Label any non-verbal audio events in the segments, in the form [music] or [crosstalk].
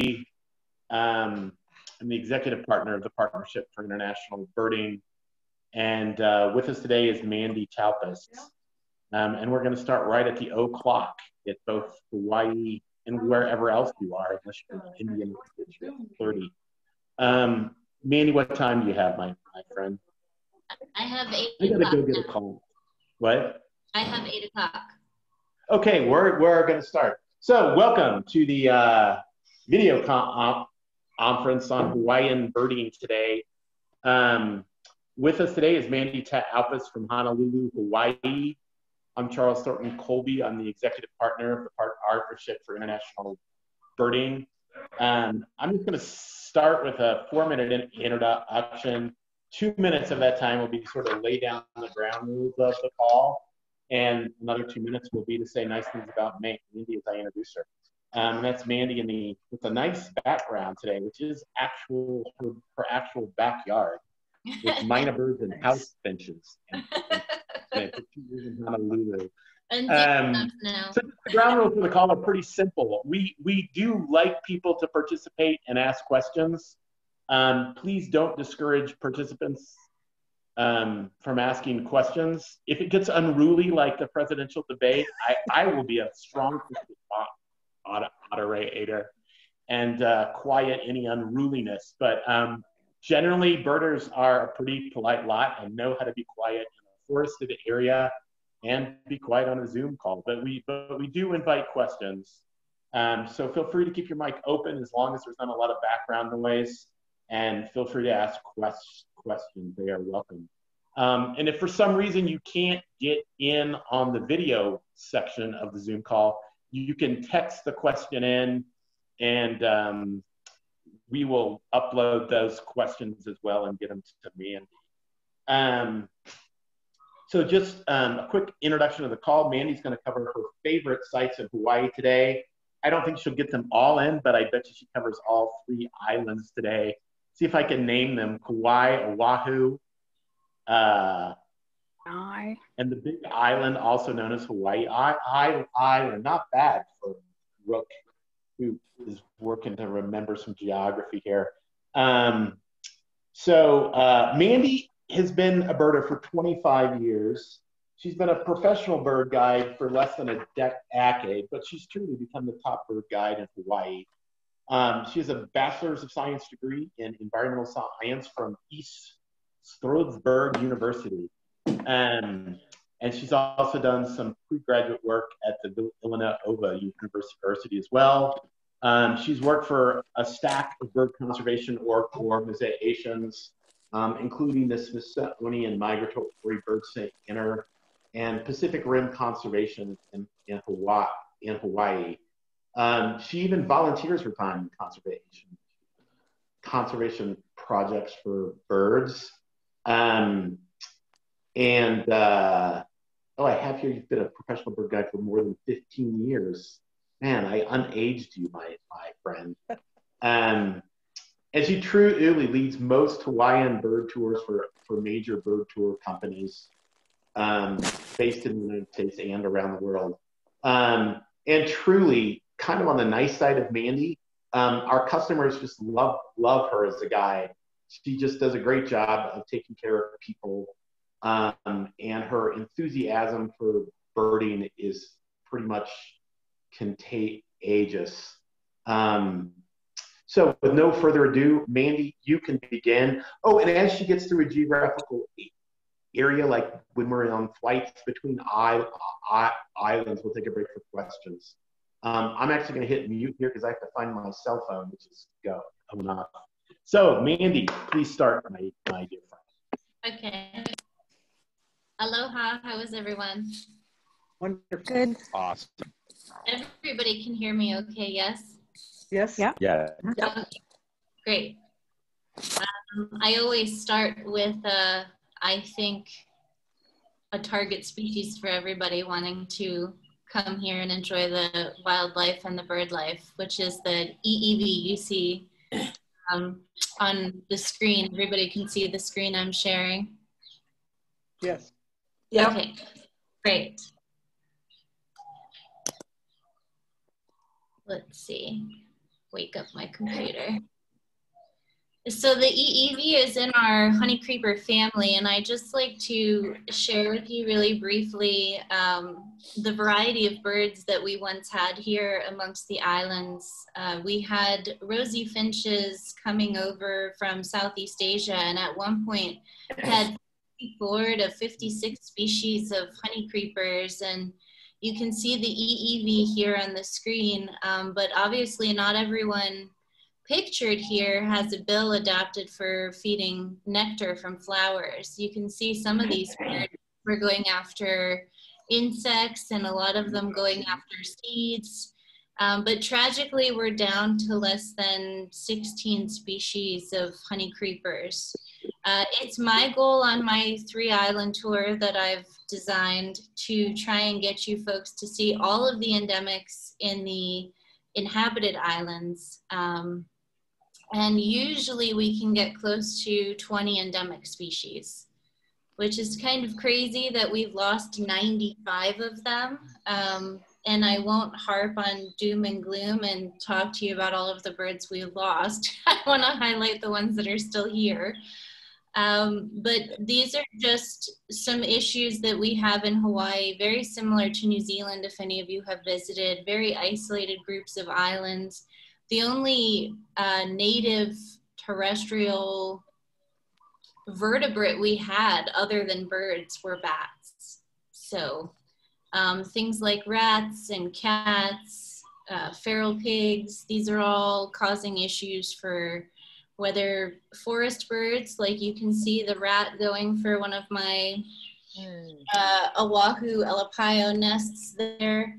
Um, I'm the executive partner of the Partnership for International Birding. And uh, with us today is Mandy Talpas. Um, and we're going to start right at the o'clock clock at both Hawaii and wherever else you are, unless you're Indian, 30. Um, Mandy, what time do you have, my, my friend? I have eight. I gotta go get a call. What? I have eight o'clock. Okay, we're, we're going to start. So, welcome to the uh, video con- conference on Hawaiian birding today. Um, with us today is Mandy Talpas from Honolulu, Hawaii. I'm Charles Thornton Colby. I'm the executive partner of the Partnership for International Birding. Um, I'm just going to start with a four minute introduction. Two minutes of that time will be sort of lay down the ground rules of the call. And another two minutes will be to say nice things about Mandy as I introduce her. Um, and that's Mandy in the with a nice background today, which is actual her, her actual backyard with [laughs] myna birds and house finches. And, and, [laughs] Honolulu. Um, so the ground rules for the call are pretty simple. We we do like people to participate and ask questions. Um, please don't discourage participants um, from asking questions. If it gets unruly like the presidential debate, I, I will be a strong moderator and uh, quiet any unruliness. But um, generally, birders are a pretty polite lot and know how to be quiet in a forested area and be quiet on a Zoom call. But we, but we do invite questions. Um, so feel free to keep your mic open as long as there's not a lot of background noise. And feel free to ask quest- questions. They are welcome. Um, and if for some reason you can't get in on the video section of the Zoom call, you can text the question in and um, we will upload those questions as well and get them to Mandy. Um, so just um, a quick introduction of the call. Mandy's going to cover her favorite sites in Hawaii today. I don't think she'll get them all in, but I bet you she covers all three islands today. See if I can name them: Kauai, Oahu, uh, I. And the big island, also known as Hawaii I, I, Island, not bad for Rook, who is working to remember some geography here. Um, so uh, Mandy has been a birder for 25 years. She's been a professional bird guide for less than a decade, but she's truly become the top bird guide in Hawaii. Um, she has a bachelor's of science degree in environmental science from East Stroudsburg University. Um, and she's also done some pre-graduate work at the Villanova University as well. Um, she's worked for a stack of bird conservation organizations, um, including the Smithsonian Migratory Bird Center and Pacific Rim Conservation in, in Hawaii. In Hawaii. Um, she even volunteers her time in conservation, conservation projects for birds. Um, and uh, oh, I have here you've been a professional bird guide for more than 15 years. Man, I unaged you, my, my friend. [laughs] Um, and she truly leads most Hawaiian bird tours for, for major bird tour companies um, based in the United States and around the world. Um, and truly, kind of on the nice side of Mandy, um, our customers just love love her as a guide. She just does a great job of taking care of people um, and her enthusiasm for birding is pretty much contagious. Um, so, with no further ado, Mandy, you can begin. Oh, and as she gets through a geographical area, like when we're on flights between islands, we'll take a break for questions. Um, I'm actually going to hit mute here because I have to find my cell phone, which is go coming off. So, Mandy, please start, my, my dear friend. Okay. Aloha, how is everyone? Wonderful. Good. Awesome. Everybody can hear me okay, yes? Yes. Yeah. Yeah. Okay. Great. Um, I always start with, uh, I think, a target species for everybody wanting to come here and enjoy the wildlife and the bird life, which is the I'iwi you see um, on the screen. Everybody can see the screen I'm sharing. Yes. Okay, great. Let's see. wake up my computer. So the I'iwi is in our honey creeper family, and I just like to share with you really briefly um, the variety of birds that we once had here amongst the islands. Uh, we had rosy finches coming over from Southeast Asia, and at one point had 54 to 56 species of honey creepers, and you can see the I'iwi here on the screen, um, but obviously not everyone pictured here has a bill adapted for feeding nectar from flowers. You can see some of these birds were going after insects and a lot of them going after seeds. Um, but tragically, we're down to less than 16 species of honey creepers. Uh, it's my goal on my three island tour that I've designed to try and get you folks to see all of the endemics in the inhabited islands. Um, and usually we can get close to 20 endemic species, which is kind of crazy that we've lost 95 of them. Um, and I won't harp on doom and gloom and talk to you about all of the birds we've lost. [laughs] I want to highlight the ones that are still here. Um, but these are just some issues that we have in Hawaii, very similar to New Zealand, if any of you have visited, very isolated groups of islands the only uh, native terrestrial vertebrate we had other than birds were bats. So um, things like rats and cats, uh, feral pigs, these are all causing issues for whether forest birds, like you can see the rat going for one of my hmm. uh, Oahu Elepaio nests there.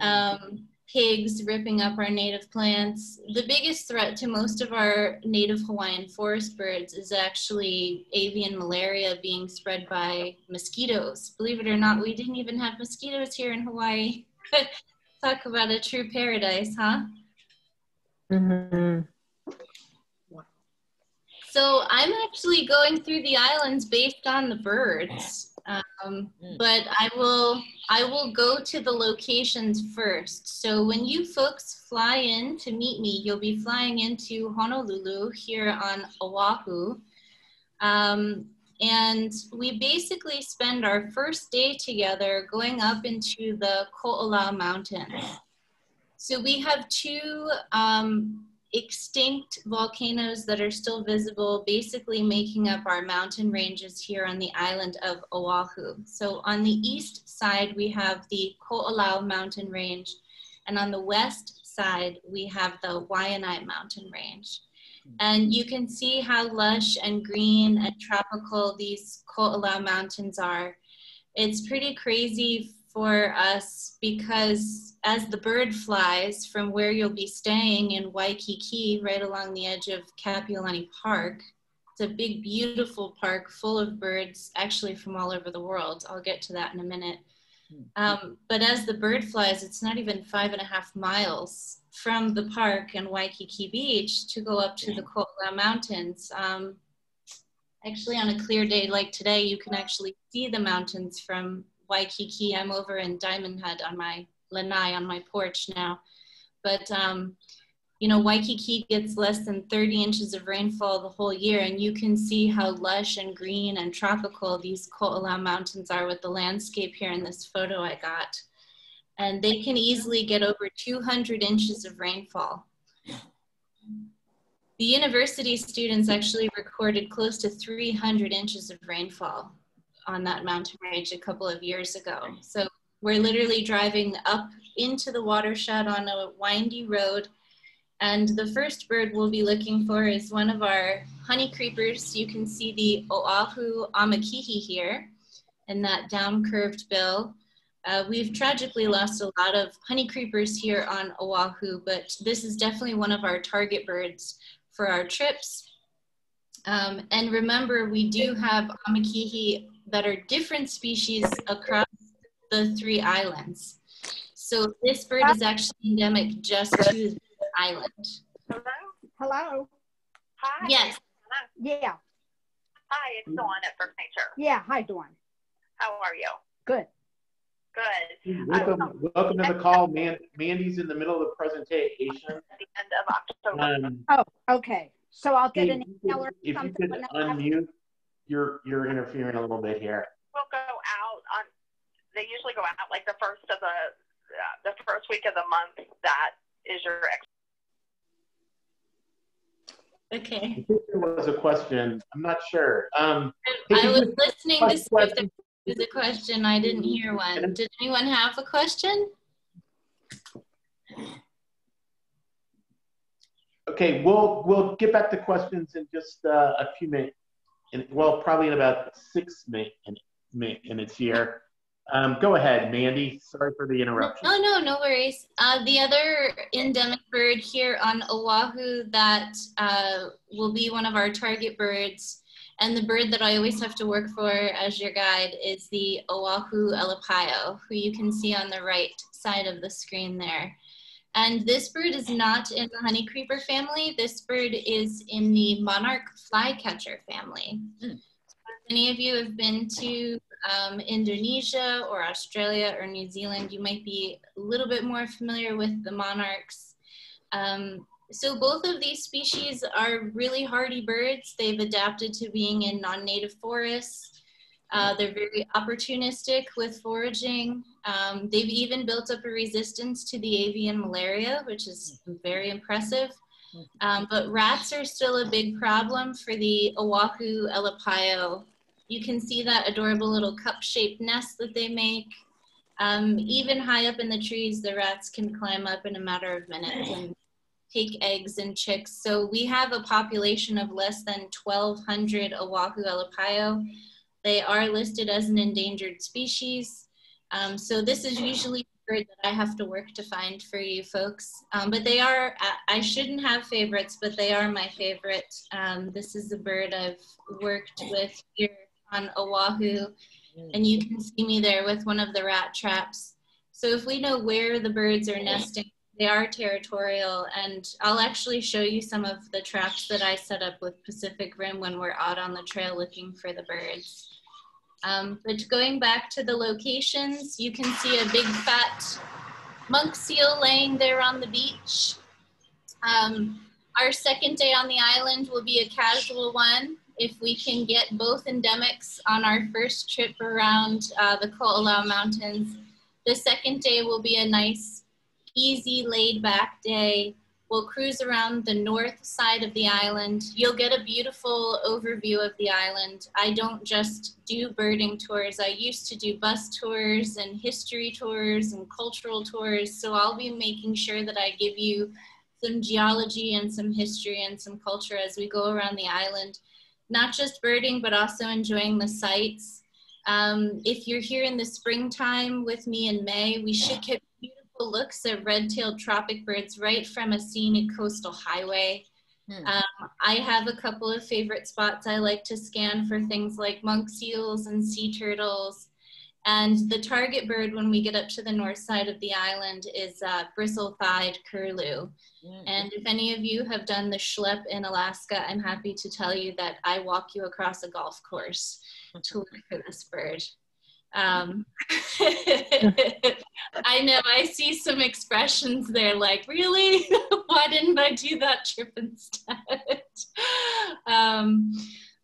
Um, pigs ripping up our native plants. The biggest threat to most of our native Hawaiian forest birds is actually avian malaria being spread by mosquitoes. Believe it or not, we didn't even have mosquitoes here in Hawaii. [laughs] Talk about a true paradise, huh? Mm-hmm. So I'm actually going through the islands based on the birds. Um, mm. but I will I will go to the locations first. So when you folks fly in to meet me, you'll be flying into Honolulu here on Oahu. Um, and we basically spend our first day together going up into the Ko'olau Mountains. So we have two um, extinct volcanoes that are still visible, basically making up our mountain ranges here on the island of Oahu. So on the east side, we have the Ko'olau mountain range, and on the west side, we have the Waianae mountain range. Hmm. And you can see how lush and green and tropical these Ko'olau mountains are. It's pretty crazy for us because as the bird flies from where you'll be staying in Waikiki, right along the edge of Kapiolani Park, it's a big, beautiful park full of birds, actually from all over the world. I'll get to that in a minute. Hmm. Um, but as the bird flies, it's not even five and a half miles from the park and Waikiki Beach to go up to the Ko'olau Mountains. Um, actually, on a clear day like today, you can actually see the mountains from Waikiki. I'm over in Diamond Head on my lanai on my porch now. But, um, you know, Waikiki gets less than 30 inches of rainfall the whole year, and you can see how lush and green and tropical these Ko'olau Mountains are with the landscape here in this photo I got. And they can easily get over 200 inches of rainfall. The university students actually recorded close to 300 inches of rainfall on that mountain range a couple of years ago. So we're literally driving up into the watershed on a windy road. And the first bird we'll be looking for is one of our honey creepers. You can see the Oahu amakihi here and that down curved bill. Uh, we've tragically lost a lot of honey creepers here on Oahu, but this is definitely one of our target birds for our trips. Um, and remember, we do have amakihi that are different species across the three islands. So this bird is actually endemic just to the island. Hello? Hello? Hi. Yes. Yeah. Hi, it's Dawn at First Nature. Yeah, hi Dawn. How are you? Good. Good. Welcome, welcome to the call. Man, Mandy's in the middle of the presentation. At the end of October. Um, Oh, okay. So I'll get Hey, an email or If you something. could when I have- unmute, you're, you're interfering a little bit here. We'll go out on, they usually go out like the first of the, uh, the first week of the month. That is your ex. Okay. There was a question. I'm not sure. Um, I was listening to see if there was a question. I didn't hear one. Did anyone have a question? Okay, we'll, we'll get back to questions in just uh, a few minutes. In, well, probably in about six mi- in- minutes here. Um, go ahead, Mandy. Sorry for the interruption. Oh, no, no worries. Uh, the other endemic bird here on Oahu that uh, will be one of our target birds, and the bird that I always have to work for as your guide is the Oahu elepaio, who you can see on the right side of the screen there. And this bird is not in the honey creeper family. This bird is in the monarch flycatcher family. Hmm. If any of you have been to um, Indonesia or Australia or New Zealand, you might be a little bit more familiar with the monarchs. Um, so both of these species are really hardy birds. They've adapted to being in non-native forests. Uh, they're very opportunistic with foraging. Um, they've even built up a resistance to the avian malaria, which is very impressive. Um, but rats are still a big problem for the Oahu elepaio. You can see that adorable little cup-shaped nest that they make. Um, even high up in the trees, the rats can climb up in a matter of minutes and take eggs and chicks. So we have a population of less than 1,200 Oahu elepaio. They are listed as an endangered species. Um, so this is usually bird that I have to work to find for you folks. Um, but they are, I shouldn't have favorites, but they are my favorite. Um, this is a bird I've worked with here on Oahu. And you can see me there with one of the rat traps. So if we know where the birds are nesting, they are territorial. And I'll actually show you some of the traps that I set up with Pacific Rim when we're out on the trail looking for the birds. Um, but going back to the locations, you can see a big fat monk seal laying there on the beach. Um, our second day on the island will be a casual one. If we can get both endemics on our first trip around uh, the Ko'olau Mountains, the second day will be a nice, easy, laid back day. We'll cruise around the north side of the island. You'll get a beautiful overview of the island. I don't just do birding tours. I used to do bus tours and history tours and cultural tours. So I'll be making sure that I give you some geology and some history and some culture as we go around the island. Not just birding, but also enjoying the sights. Um, if you're here in the springtime with me in May, we should get looks at red-tailed tropic birds right from a scenic coastal highway. Hmm. Um, I have a couple of favorite spots I like to scan for things like monk seals and sea turtles. And the target bird when we get up to the north side of the island is uh, bristle-thighed curlew. Mm. And if any of you have done the schlep in Alaska, I'm happy to tell you that I walk you across a golf course to look for this bird. Um, [laughs] I know I see some expressions there like, really? [laughs] Why didn't I do that trip instead? [laughs] um,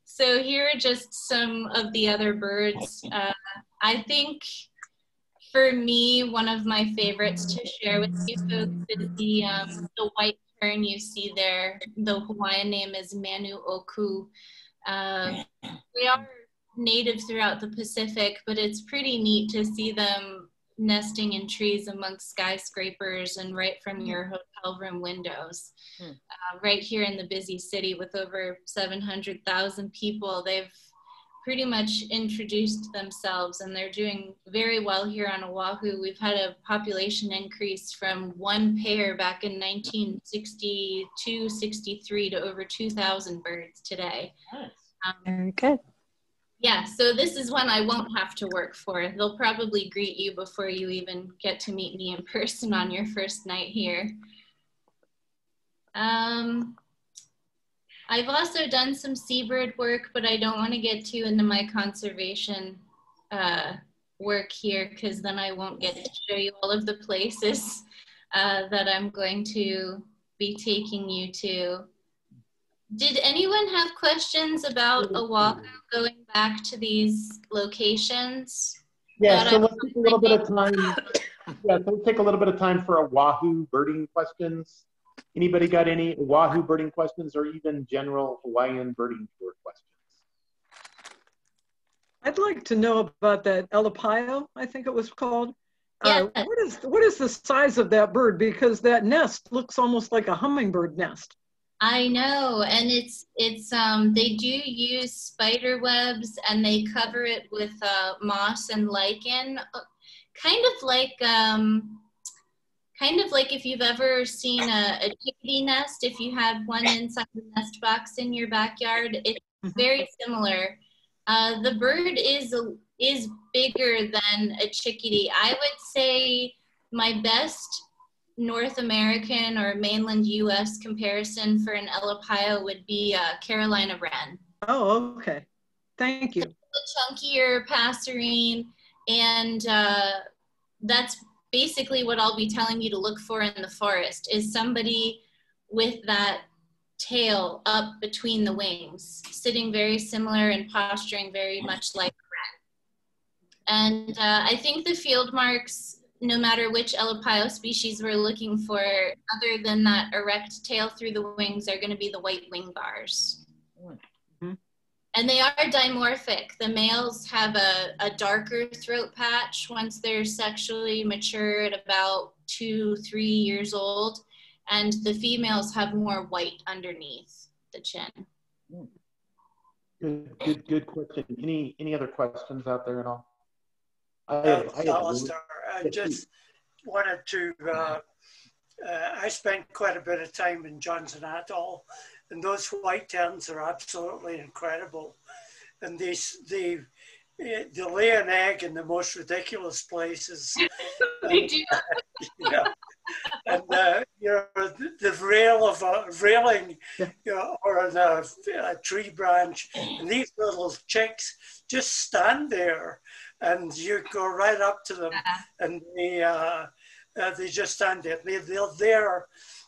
so here are just some of the other birds. Uh, I think for me, one of my favorites to share with you folks is the, um, the white tern you see there. The Hawaiian name is Manu Oku. Uh, they are native throughout the Pacific, but it's pretty neat to see them nesting in trees amongst skyscrapers and right from your hotel room windows. Hmm. Uh, right here in the busy city with over 700,000 people, they've pretty much introduced themselves and they're doing very well here on Oahu. We've had a population increase from one pair back in 1962, 63 to over 2,000 birds today. Um, Very good. Yeah, so this is one I won't have to work for. They'll probably greet you before you even get to meet me in [laughs] person on your first night here. Um, I've also done some seabird work, but I don't want to get too into my conservation uh, work here because then I won't get to show you all of the places uh, that I'm going to be taking you to. Did anyone have questions about Oahu going back to these locations? Yeah, so let's take a little bit of time. [laughs] Yeah, so let's take a little bit of time for Oahu birding questions. Anybody got any Oahu birding questions or even general Hawaiian birding tour questions? I'd like to know about that Elepaio, I think it was called. Uh, Yeah. what is what is the size of that bird? Because that nest looks almost like a hummingbird nest. I know, and it's it's um they do use spider webs and they cover it with uh, moss and lichen, uh, kind of like um kind of like if you've ever seen a, a chickadee nest. If you have one inside the nest box in your backyard, it's Mhm. very similar. Uh, the bird is is bigger than a chickadee. I would say my best North American or mainland U.S. comparison for an Elepaio would be uh, Carolina Wren. Oh, okay. Thank you. Chunkier passerine, and uh, that's basically what I'll be telling you to look for in the forest is somebody with that tail up between the wings, sitting very similar and posturing very much like a wren. And uh, I think the field marks, no matter which Elepaio species we're looking for, other than that erect tail through the wings, are going to be the white wing bars. Mhm. And they are dimorphic. The males have a, a darker throat patch once they're sexually mature at about two, three years old. And the females have more white underneath the chin. Good, good, good question. Any any other questions out there at all? I Uh, I Alistair, I just wanted to, uh, uh, I spent quite a bit of time in Johnston Atoll, and those white terns are absolutely incredible. And they, s- they, eh, they lay an egg in the most ridiculous places. [laughs] They do. [laughs] you know, and uh, you know the, the rail of a railing, you know, or on a, a tree branch, and these little chicks just stand there, and you go right up to them, and they uh, uh, they just stand there. They they're there,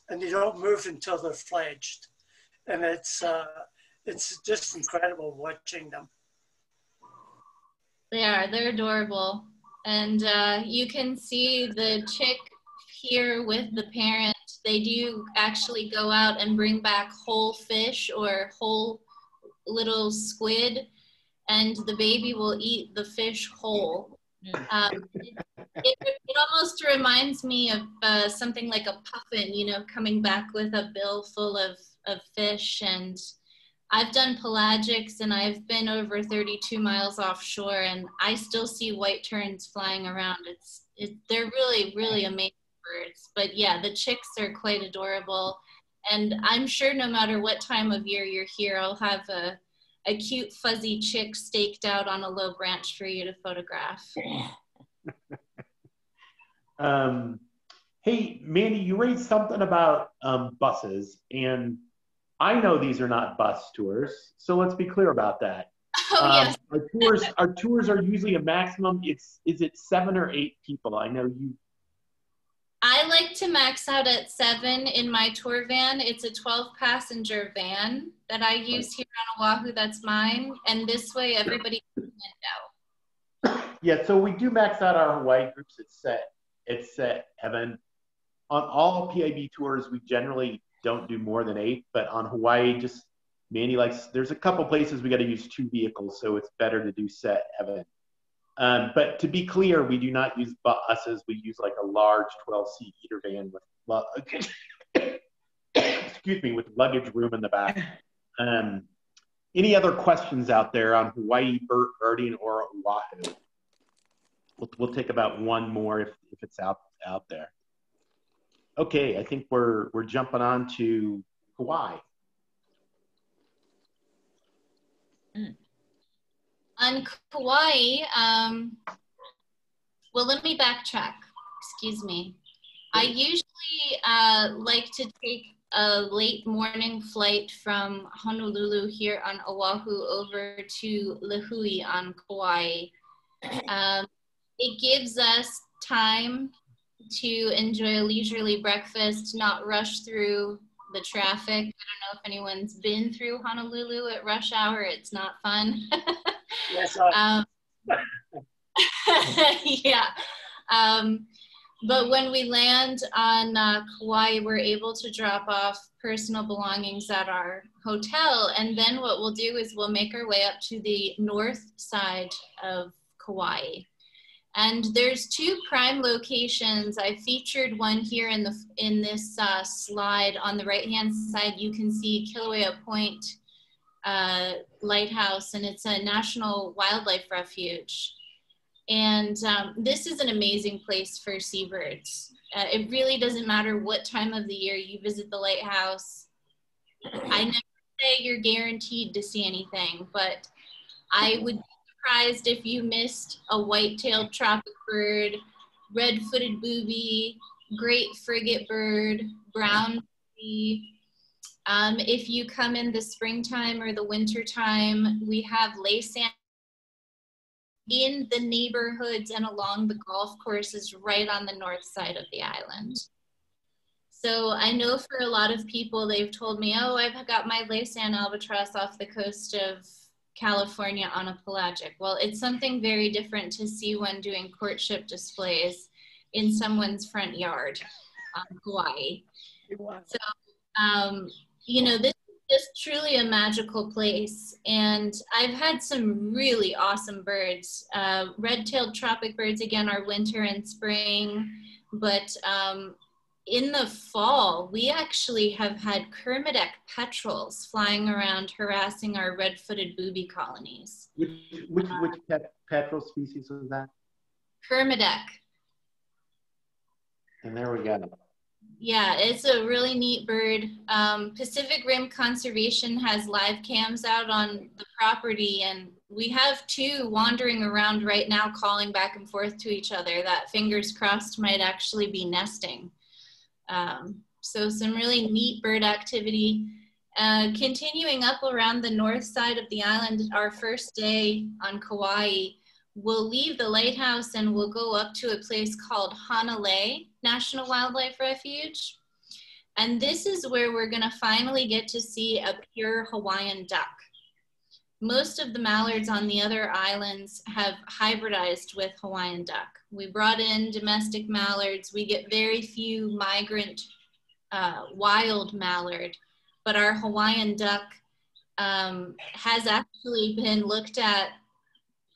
and they don't move until they're fledged, and it's uh, it's just incredible watching them. They are. They're adorable. And uh, you can see the chick here with the parent. They do actually go out and bring back whole fish or whole little squid, and the baby will eat the fish whole. Um, it, it, it almost reminds me of uh, something like a puffin, you know, coming back with a bill full of, of fish and I've done pelagics and I've been over 32 miles offshore and I still see white terns flying around. It's it, they're really really amazing birds. But yeah, the chicks are quite adorable, and I'm sure no matter what time of year you're here, I'll have a a cute fuzzy chick staked out on a low branch for you to photograph. [laughs] Um, hey, Mandy, you raised something about um, buses, and I know these are not bus tours, so let's be clear about that. [laughs] Oh Um, yes, our tours, our tours are usually a maximum. It's is it seven or eight people? I know you. I like to max out at seven in my tour van. It's a 12 passenger van that I use here on Oahu. That's mine, and this way everybody can window. Yeah, so we do max out our Hawaii groups. It's set. It's set, Evan. On all PIB tours, we generally don't do more than eight, but on Hawaii, just Mandy likes. There's a couple places we got to use two vehicles, so it's better to do set, Evan. Um, but to be clear, we do not use buses. We use like a large 12 seat eater van with, [coughs] excuse me, with luggage room in the back. Um, any other questions out there on Hawaii bird birding or Oahu? We'll, we'll take about one more if, if it's out out there. Okay, I think we're we're jumping on to Hawaii. On Kauai, um, well, let me backtrack. Excuse me. I usually uh, like to take a late morning flight from Honolulu here on Oahu over to Lihue on Kauai. [coughs] Um, it gives us time to enjoy a leisurely breakfast, not rush through the traffic. I don't know if anyone's been through Honolulu at rush hour. It's not fun. [laughs] Um, [laughs] yeah. Um, but when we land on uh, Kauai, we're able to drop off personal belongings at our hotel. And then what we'll do is we'll make our way up to the north side of Kauai. And there's two prime locations. I featured one here in the in this uh, slide on the right hand side. You can see Kilauea Point uh, Lighthouse, and it's a national wildlife refuge. And um, this is an amazing place for seabirds. Uh, it really doesn't matter what time of the year you visit the lighthouse. I never say you're guaranteed to see anything, but I would be surprised if you missed a white-tailed tropic bird, red-footed booby, great frigate bird, brown booby. Um, if you come in the springtime or the wintertime, we have laysan in the neighborhoods and along the golf courses right on the north side of the island. So I know for a lot of people, they've told me, oh, I've got my Laysan albatross off the coast of California on a pelagic. Well, it's something very different to see when doing courtship displays in someone's front yard on Hawaii. So, um, you know, this is truly a magical place. And I've had some really awesome birds. Uh, red-tailed tropic birds, again, are winter and spring. But um, in the fall, we actually have had Kermadec petrels flying around harassing our red-footed booby colonies. Which, which, which pet, petrel species was that? Kermadec. And there we go. Yeah, it's a really neat bird. Um, Pacific Rim Conservation has live cams out on the property, and we have two wandering around right now calling back and forth to each other that fingers crossed might actually be nesting. Um, so some really neat bird activity. Uh, continuing up around the north side of the island, our first day on Kauai, we'll leave the lighthouse and we'll go up to a place called Hanalei National Wildlife Refuge. And this is where we're gonna finally get to see a pure Hawaiian duck. Most of the mallards on the other islands have hybridized with Hawaiian duck. We brought in domestic mallards. We get very few migrant uh, wild mallard, but our Hawaiian duck um, has actually been looked at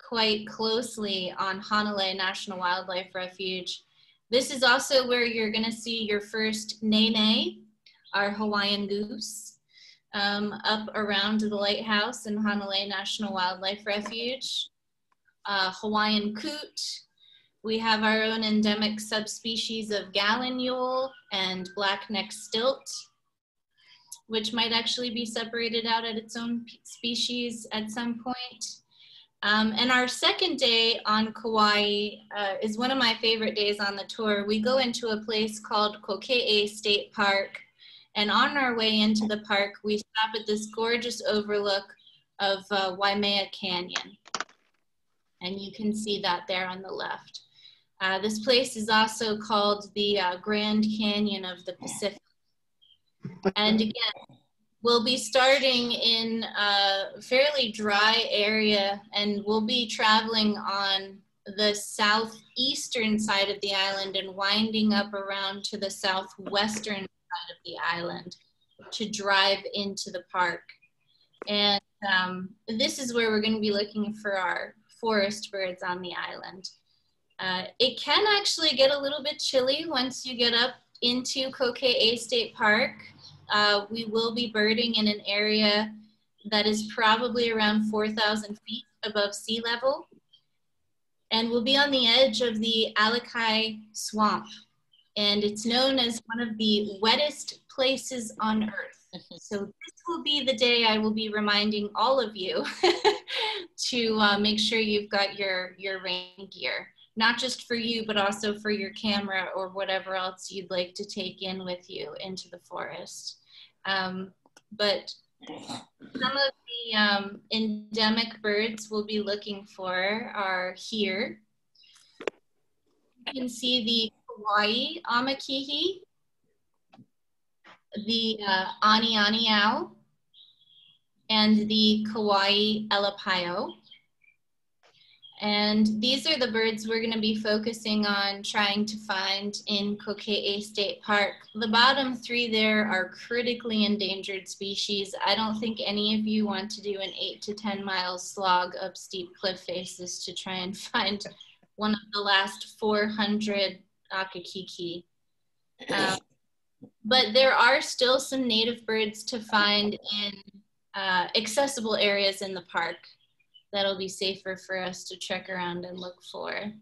quite closely on Hanalei National Wildlife Refuge. This is also where you're gonna see your first nene, our Hawaiian goose, um, up around the lighthouse in Hanalei National Wildlife Refuge. Uh, Hawaiian coot. We have our own endemic subspecies of gallinule and black-necked stilt, which might actually be separated out at its own species at some point. Um, and our second day on Kauai uh, is one of my favorite days on the tour. We go into a place called Kokee State Park. And on our way into the park, we stop at this gorgeous overlook of uh, Waimea Canyon. And you can see that there on the left. Uh, this place is also called the uh, Grand Canyon of the Pacific. And again, We'll be starting in a fairly dry area and we'll be traveling on the southeastern side of the island and winding up around to the southwestern side of the island to drive into the park. And um, this is where we're going to be looking for our forest birds on the island. Uh, it can actually get a little bit chilly once you get up into Kokee State Park. Uh, we will be birding in an area that is probably around 4,000 feet above sea level. And we'll be on the edge of the Alakai Swamp. And it's known as one of the wettest places on earth. So this will be the day I will be reminding all of you [laughs] to uh, make sure you've got your, your rain gear not just for you, but also for your camera or whatever else you'd like to take in with you into the forest. Um, but some of the um, endemic birds we'll be looking for are here. you can see the Hawaii Amakihi, the uh, Anianiau, and the Kauai Elepaio. And these are the birds we're going to be focusing on trying to find in Kokee State Park. The bottom three there are critically endangered species. I don't think any of you want to do an eight to 10 mile slog up steep cliff faces to try and [laughs] find one of the last 400 Akikiki. Um, but there are still some native birds to find in uh, accessible areas in the park that'll be safer for us to trek around and look for.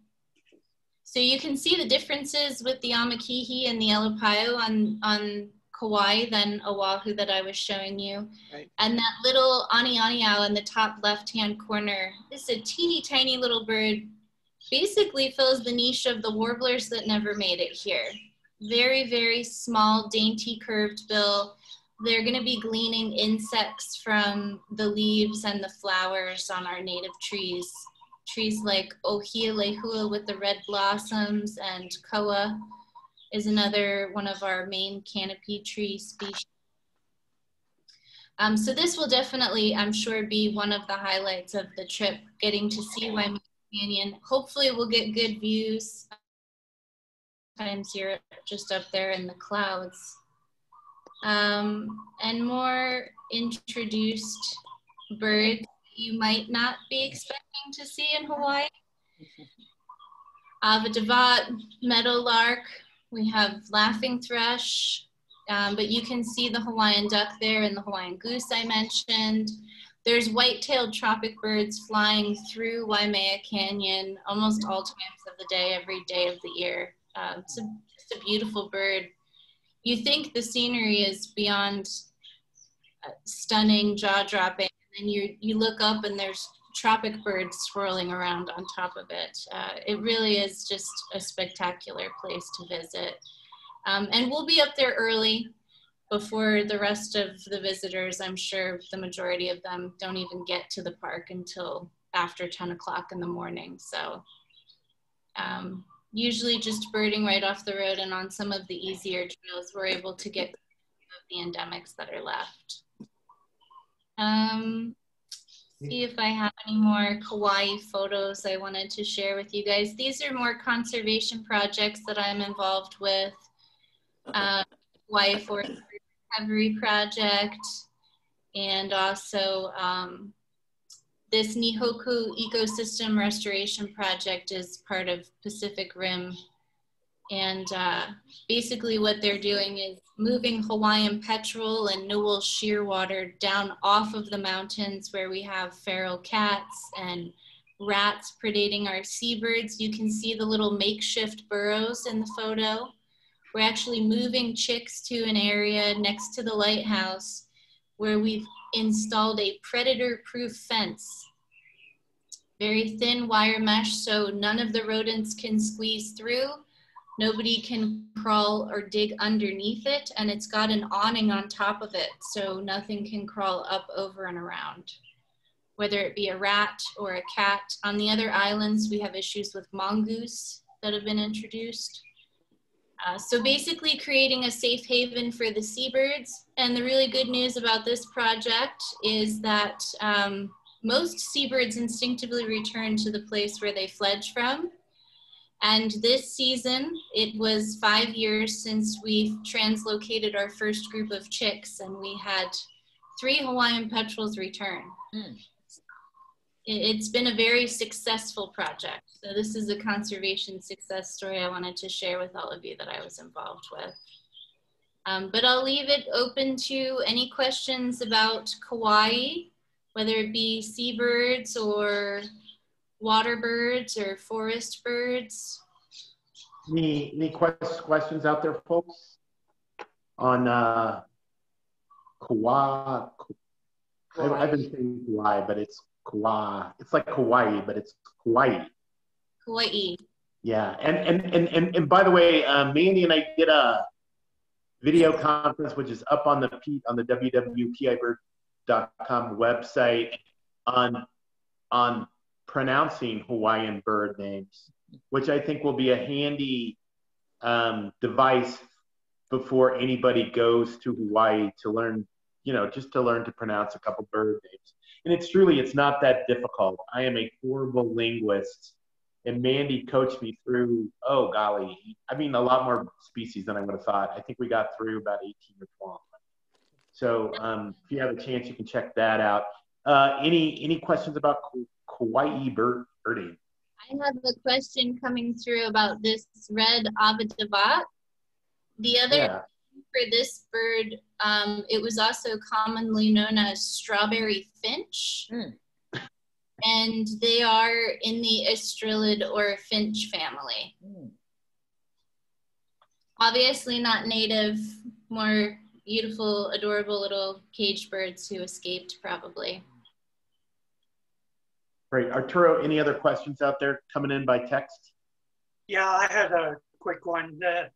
So you can see the differences with the Amakihi and the Elepaio on, on Kauai than Oahu that I was showing you. Right. And that little Anianiau in the top left-hand corner is a teeny tiny little bird, basically fills the niche of the warblers that never made it here. Very, very small, dainty curved bill, they're going to be gleaning insects from the leaves and the flowers on our native trees. Trees like Ohia lehua with the red blossoms and koa is another one of our main canopy tree species. Um, so this will definitely, I'm sure, be one of the highlights of the trip, getting to see Waimea Canyon. Hopefully we'll get good views. Times you're just up there in the clouds um, and more introduced birds you might not be expecting to see in Hawaii. Avadavat, meadowlark, we have laughing thrush, um, but you can see the Hawaiian duck there and the Hawaiian goose I mentioned. There's white-tailed tropic birds flying through Waimea Canyon almost all times of the day, every day of the year. Uh, it's, a, it's a beautiful bird you think the scenery is beyond uh, stunning, jaw dropping, and you you look up and there's tropic birds swirling around on top of it. Uh, it really is just a spectacular place to visit. Um, and we'll be up there early before the rest of the visitors. I'm sure the majority of them don't even get to the park until after 10 o'clock in the morning. So um, usually just birding right off the road and on some of the easier trails, we're able to get the endemics that are left. Um, see if I have any more Kauai photos I wanted to share with you guys. These are more conservation projects that I'm involved with. Uh, Kauai Forest Recovery Project and also um, this Nihoku Ecosystem Restoration Project is part of Pacific Rim. And uh, basically what they're doing is moving Hawaiian petrel and Newell shearwater down off of the mountains where we have feral cats and rats predating our seabirds. You can see the little makeshift burrows in the photo. We're actually moving chicks to an area next to the lighthouse where we've installed a predator-proof fence. Very thin wire mesh so none of the rodents can squeeze through. Nobody can crawl or dig underneath it and it's got an awning on top of it so nothing can crawl up over and around. Whether it be a rat or a cat. On the other islands we have issues with mongoose that have been introduced. Uh, so basically creating a safe haven for the seabirds. And the really good news about this project is that um, most seabirds instinctively return to the place where they fled from. And this season, it was five years since we translocated our first group of chicks and we had three Hawaiian petrels return. Mm. It's been a very successful project. So this is a conservation success story I wanted to share with all of you that I was involved with. Um, but I'll leave it open to any questions about Kauai, whether it be seabirds or water birds or forest birds. Any, any questions out there, folks? On uh, Kauai, I've been saying Kauai, but it's Kauai. It's like Hawaii, but it's Hawaii. Hawaii. Yeah, and and and and, and by the way, um, Mandy and I did a video conference, which is up on the P, on the www.pibird.com website on on pronouncing Hawaiian bird names. which I think will be a handy um, device before anybody goes to Hawaii to learn, you know, just to learn to pronounce a couple bird names. And it's truly, it's not that difficult. I am a horrible linguist, and Mandy coached me through. Oh golly, I mean, a lot more species than I would have thought. I think we got through about 18 or 12. So um, if you have a chance, you can check that out. Uh, any any questions about Kauai bird, birding? I have a question coming through about this red avadavat. The other yeah. For this bird, um, it was also commonly known as strawberry finch. Mm. And they are in the Estrildid or finch family. Mm. Obviously not native, more beautiful, adorable little caged birds who escaped probably. Great. Arturo, any other questions out there coming in by text? Yeah, I had a quick one. The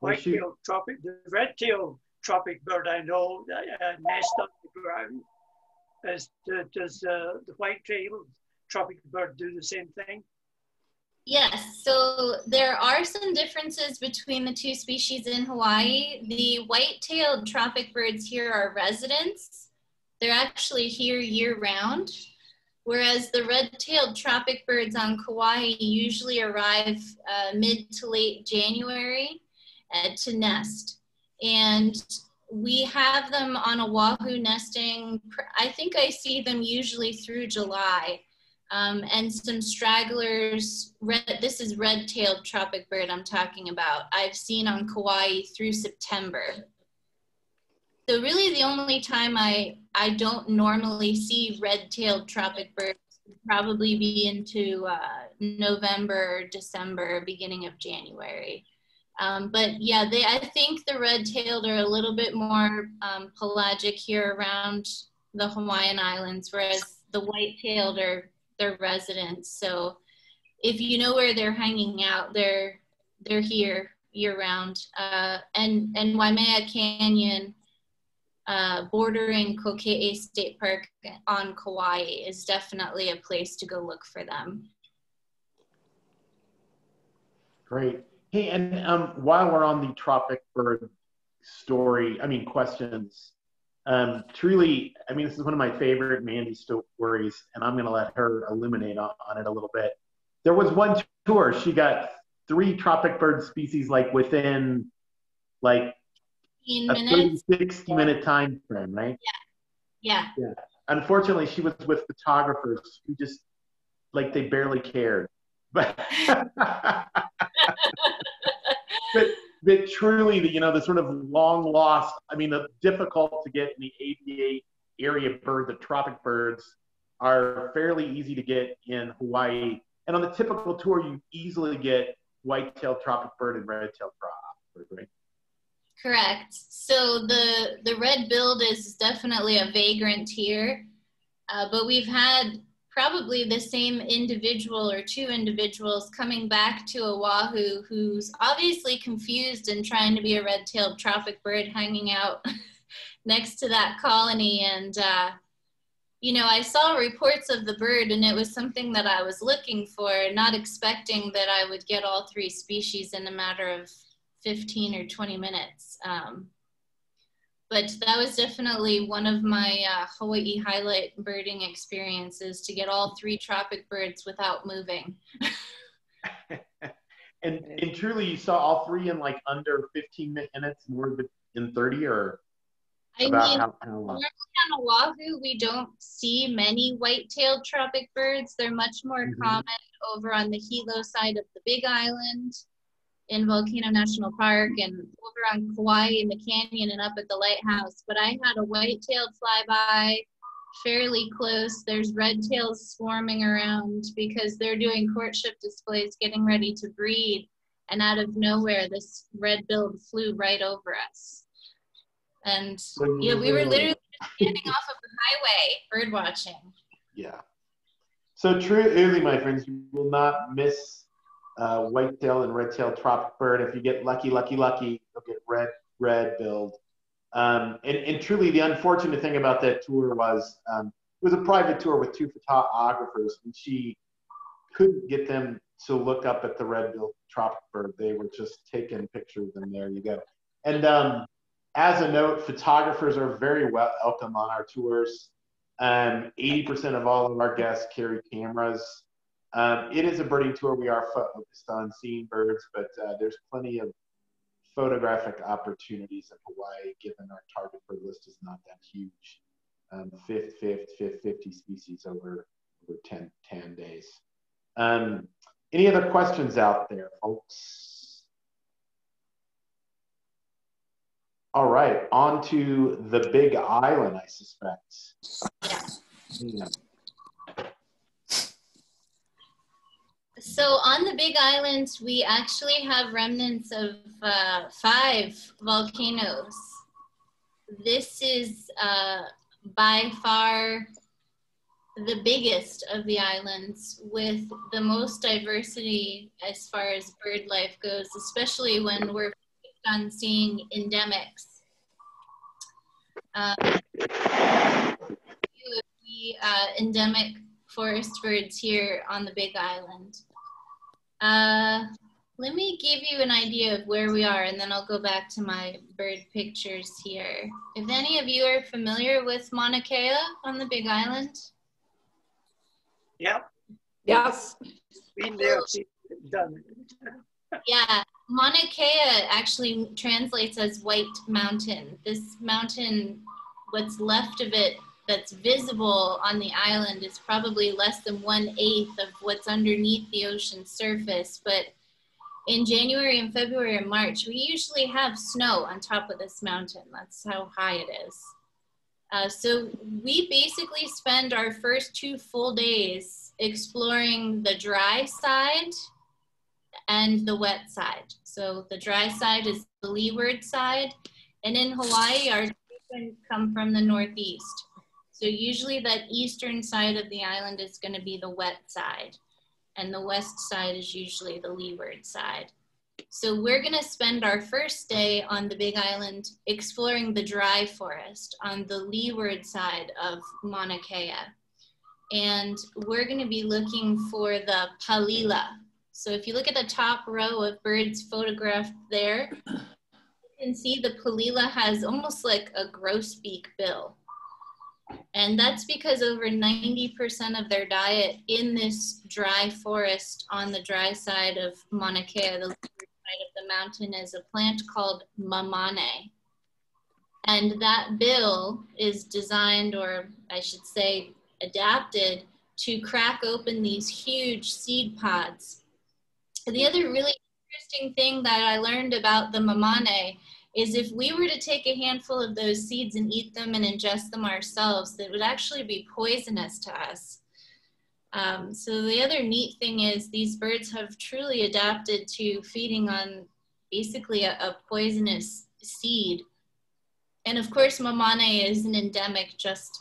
white-tailed tropic, the red-tailed tropic bird I know uh, nest on the ground. As, does uh, the white-tailed tropic bird do the same thing? Yes, so there are some differences between the two species in Hawaii. The white-tailed tropic birds here are residents. They're actually here year-round, whereas the red-tailed tropic birds on Kauai usually arrive uh, mid to late January to nest. And we have them on Oahu nesting. I think I see them usually through July um, and some stragglers. Red, this is red-tailed tropic bird I'm talking about. I've seen on Kauai through September. So really the only time I, I don't normally see red-tailed tropic birds probably be into uh, November, December, beginning of January. Um, but yeah, they, I think the red-tailed are a little bit more um, pelagic here around the Hawaiian Islands, whereas the white-tailed are their residents. So if you know where they're hanging out, they're they're here year round. Uh, and and Waimea Canyon, uh, bordering Kokee State Park on Kauai, is definitely a place to go look for them. Great. Hey, and um, while we're on the tropic bird story, I mean questions, um, truly, I mean, this is one of my favorite Mandy stories, and I'm going to let her illuminate on, on, it a little bit. There was one tour, she got three tropic bird species like within like a 30, 60 minute time frame, right? Yeah. Yeah. Yeah. Unfortunately, she was with photographers who just like they barely cared. But, [laughs] but that truly the you know the sort of long lost i mean the difficult to get in the ABA area bird the tropic birds are fairly easy to get in hawaii. And on the typical tour you easily get white-tailed tropic bird and red-tailed bird right? Correct. So the the red billed is definitely a vagrant here uh, but we've had probably the same individual or two individuals coming back to Oahu who's obviously confused and trying to be a red-tailed tropic bird hanging out [laughs] next to that colony. And, uh, you know, I saw reports of the bird and it was something that I was looking for, not expecting that I would get all three species in a matter of 15 or 20 minutes. Um, but that was definitely one of my uh, Hawaii highlight birding experiences to get all three tropic birds without moving. [laughs] and, and truly, you saw all three in like under 15 minutes, more in 30 or I about mean, how, how long? On Oahu, we don't see many white-tailed tropic birds. They're much more mm-hmm. common over on the Hilo side of the Big Island in Volcano National Park and over on Kauai in the canyon and up at the lighthouse. But I had a white-tailed flyby fairly close. There's red tails swarming around because they're doing courtship displays, getting ready to breed. And out of nowhere, this red billed flew right over us. And yeah, we were literally mm-hmm. standing off of the highway bird watching. Yeah. So truly, my friends, you will not miss uh, white-tail and red-tailed tropic bird. If you get lucky, lucky, lucky, you'll get red, red billed. Um, and, and, truly, the unfortunate thing about that tour was um, it was a private tour with two photographers, and she couldn't get them to look up at the red-billed tropic bird. They were just taking pictures, and there you go. And um, as a note, photographers are very well welcome on our tours. Um, 80% of all of our guests carry cameras. Um, it is a birding tour. We are focused on seeing birds, but uh, there's plenty of photographic opportunities in Hawaii, given our target bird list is not that huge. Um, fifth, fifth, fifth, 50 species over, over 10, 10 days. Um, any other questions out there, folks? All right, on to the big island, I suspect. Yeah. So on the Big Island, we actually have remnants of uh, five volcanoes. This is uh, by far the biggest of the islands with the most diversity as far as bird life goes, especially when we're on seeing endemics. Um, the uh, endemic forest birds here on the Big Island. Uh, let me give you an idea of where we are and then I'll go back to my bird pictures here. If any of you are familiar with Mauna Kea on the Big Island? Yep. Yes. Been there, done. [laughs] yeah, Mauna Kea actually translates as White Mountain. This mountain, what's left of it that's visible on the island is probably less than one eighth of what's underneath the ocean surface. But in January and February and March, we usually have snow on top of this mountain. That's how high it is. Uh, so we basically spend our first two full days exploring the dry side and the wet side. So the dry side is the leeward side. And in Hawaii, our children come from the northeast. So usually that eastern side of the island is gonna be the wet side and the west side is usually the leeward side. So we're gonna spend our first day on the Big Island exploring the dry forest on the leeward side of Mauna Kea. And we're gonna be looking for the palila. So if you look at the top row of birds photographed there, you can see the palila has almost like a grosbeak bill. And that's because over 90% of their diet in this dry forest on the dry side of Mauna Kea, the side of the mountain, is a plant called mamane. And that bill is designed, or I should say, adapted to crack open these huge seed pods. And the other really interesting thing that I learned about the mamane is if we were to take a handful of those seeds and eat them and ingest them ourselves, that would actually be poisonous to us. Um, so the other neat thing is these birds have truly adapted to feeding on basically a, a poisonous seed. And of course, mamane is an endemic, just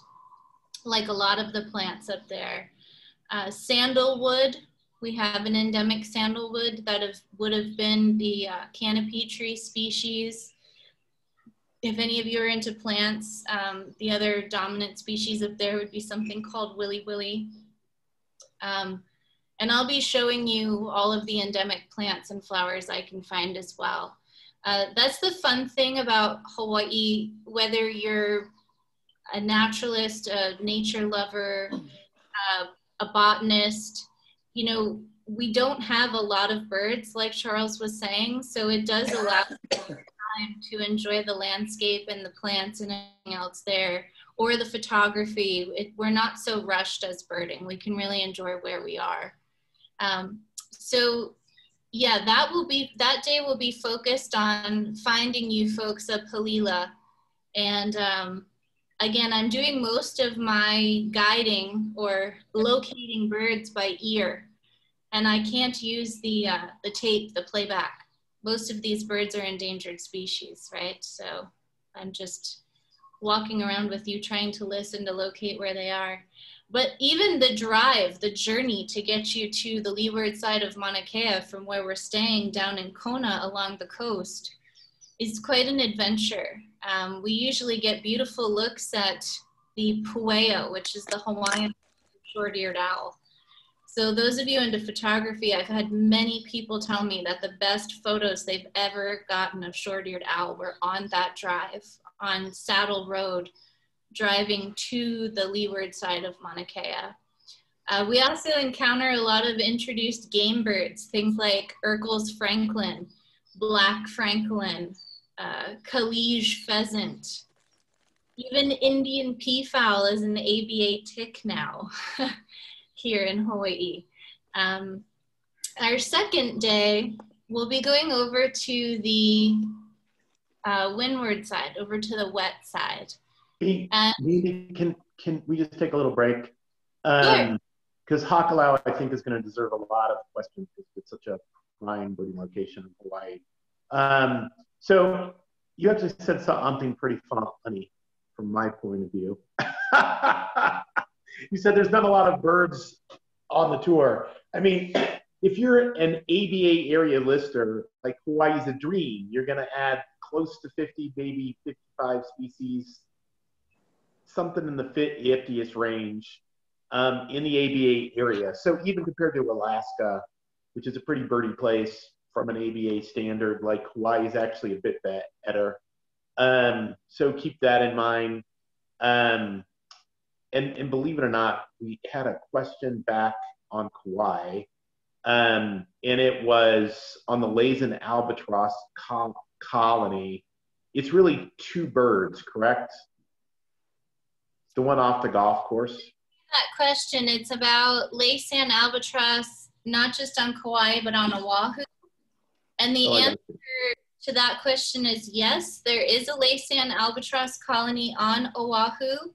like a lot of the plants up there. Uh, sandalwood, we have an endemic sandalwood that have, would have been the uh, canopy tree species if any of you are into plants, um, the other dominant species up there would be something called wiliwili. Um, and I'll be showing you all of the endemic plants and flowers I can find as well. Uh, that's the fun thing about Hawaii, whether you're a naturalist, a nature lover, uh, a botanist, you know, we don't have a lot of birds like Charles was saying, so it does allow [laughs] time to enjoy the landscape and the plants and anything else there, or the photography. It, we're not so rushed as birding. We can really enjoy where we are. Um, so yeah, that will be, that day will be focused on finding you folks a palila. And um, again, I'm doing most of my guiding or locating birds by ear. And I can't use the, uh, the tape, the playback most of these birds are endangered species, right? So I'm just walking around with you trying to listen to locate where they are. But even the drive, the journey to get you to the leeward side of Mauna Kea from where we're staying down in Kona along the coast is quite an adventure. Um, we usually get beautiful looks at the pueo, which is the Hawaiian short-eared owl. So those of you into photography, I've had many people tell me that the best photos they've ever gotten of short-eared owl were on that drive on Saddle Road, driving to the leeward side of Mauna Kea. Uh, we also encounter a lot of introduced game birds, things like Erckel's francolin, black francolin, uh, pheasant, even Indian peafowl is an ABA tick now [laughs] here in Hawaii. Um, our second day, we'll be going over to the uh, windward side, over to the wet side. maybe can, can we just take a little break? Um, Because Hakalau, I think, is going to deserve a lot of questions because it's such a prime breeding location in Hawaii. Um, so you actually said something pretty funny from my point of view. [laughs] you said there's not a lot of birds on the tour. I mean, if you're an ABA area lister, like Hawaii's a dream, you're going to add close to 50, maybe 55 species, something in the 50th range um, in the ABA area. So even compared to Alaska, which is a pretty birdie place from an ABA standard, like Hawaii is actually a bit better. Um, so keep that in mind. Um, and, and believe it or not, we had a question back on Kauai, um, and it was on the Laysan albatross col- colony. It's really two birds, correct? The one off the golf course. That question, it's about Laysan albatross, not just on Kauai, but on Oahu. And the oh, answer to that question is yes, there is a Laysan albatross colony on Oahu.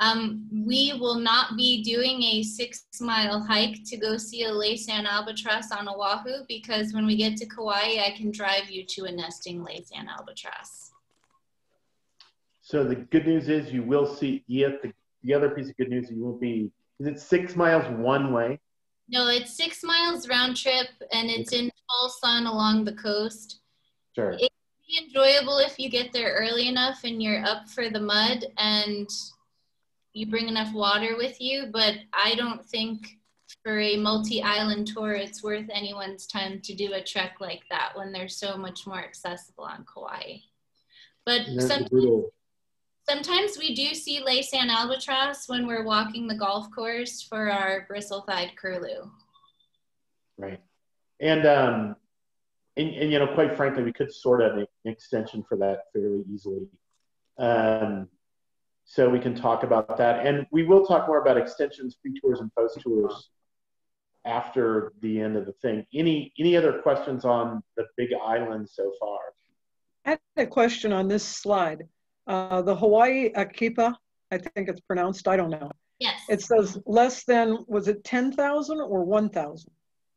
Um, we will not be doing a six mile hike to go see a Laysan albatross on Oahu because when we get to Kauai, I can drive you to a nesting Laysan albatross. So the good news is you will see, yeah, the, the other piece of good news, you will be, is it six miles one way? No, it's six miles round trip and it's in full sun along the coast. Sure. It can be enjoyable if you get there early enough and you're up for the mud and you bring enough water with you, but I don't think for a multi-island tour it's worth anyone's time to do a trek like that when they're so much more accessible on Kauai. But sometimes, sometimes we do see Laysan albatross when we're walking the golf course for our bristle-thighed curlew. Right. And um, and, and, you know, quite frankly, we could sort of an extension for that fairly easily. Um, so we can talk about that, and we will talk more about extensions, pre tours, and post tours after the end of the thing. Any any other questions on the Big Island so far? I had a question on this slide. Uh, the Hawaii Akepa, I think it's pronounced. I don't know. Yes. It says less than was it ten thousand or one thousand?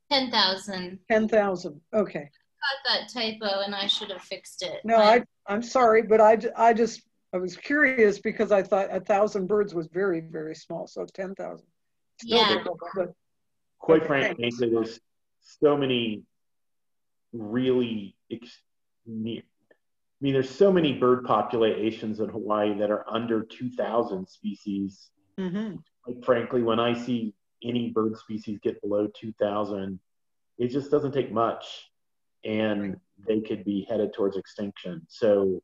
Ten thousand. Ten thousand. Okay got that typo and I should have fixed it. No, I, I'm sorry, but I, I just, I was curious because I thought a thousand birds was very, very small. So 10,000. Yeah. Quite frankly, there's so many really near. I mean, there's so many bird populations in Hawaii that are under 2,000 species. Mm-hmm. Quite frankly, when I see any bird species get below 2,000, it just doesn't take much and they could be headed towards extinction. So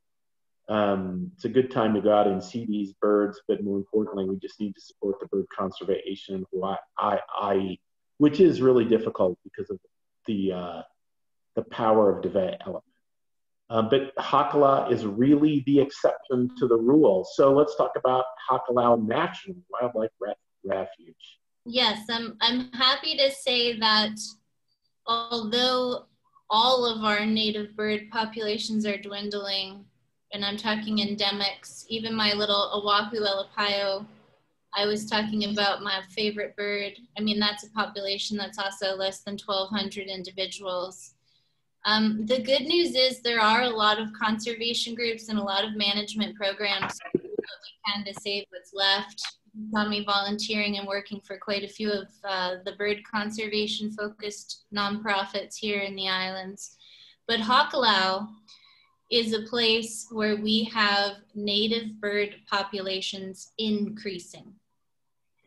um, it's a good time to go out and see these birds, but more importantly, we just need to support the bird conservation in Hawaii, which is really difficult because of the uh, the power of development. Um, but Hakalau is really the exception to the rule. So let's talk about Hakalau National Wildlife Refuge. Yes, I'm, I'm happy to say that although all of our native bird populations are dwindling, and I'm talking endemics. Even my little Oahu elepaio, I was talking about my favorite bird. I mean, that's a population that's also less than 1,200 individuals. Um, the good news is there are a lot of conservation groups and a lot of management programs that we can to save what's left saw me volunteering and working for quite a few of uh, the bird conservation focused nonprofits here in the islands. But Hakalau is a place where we have native bird populations increasing.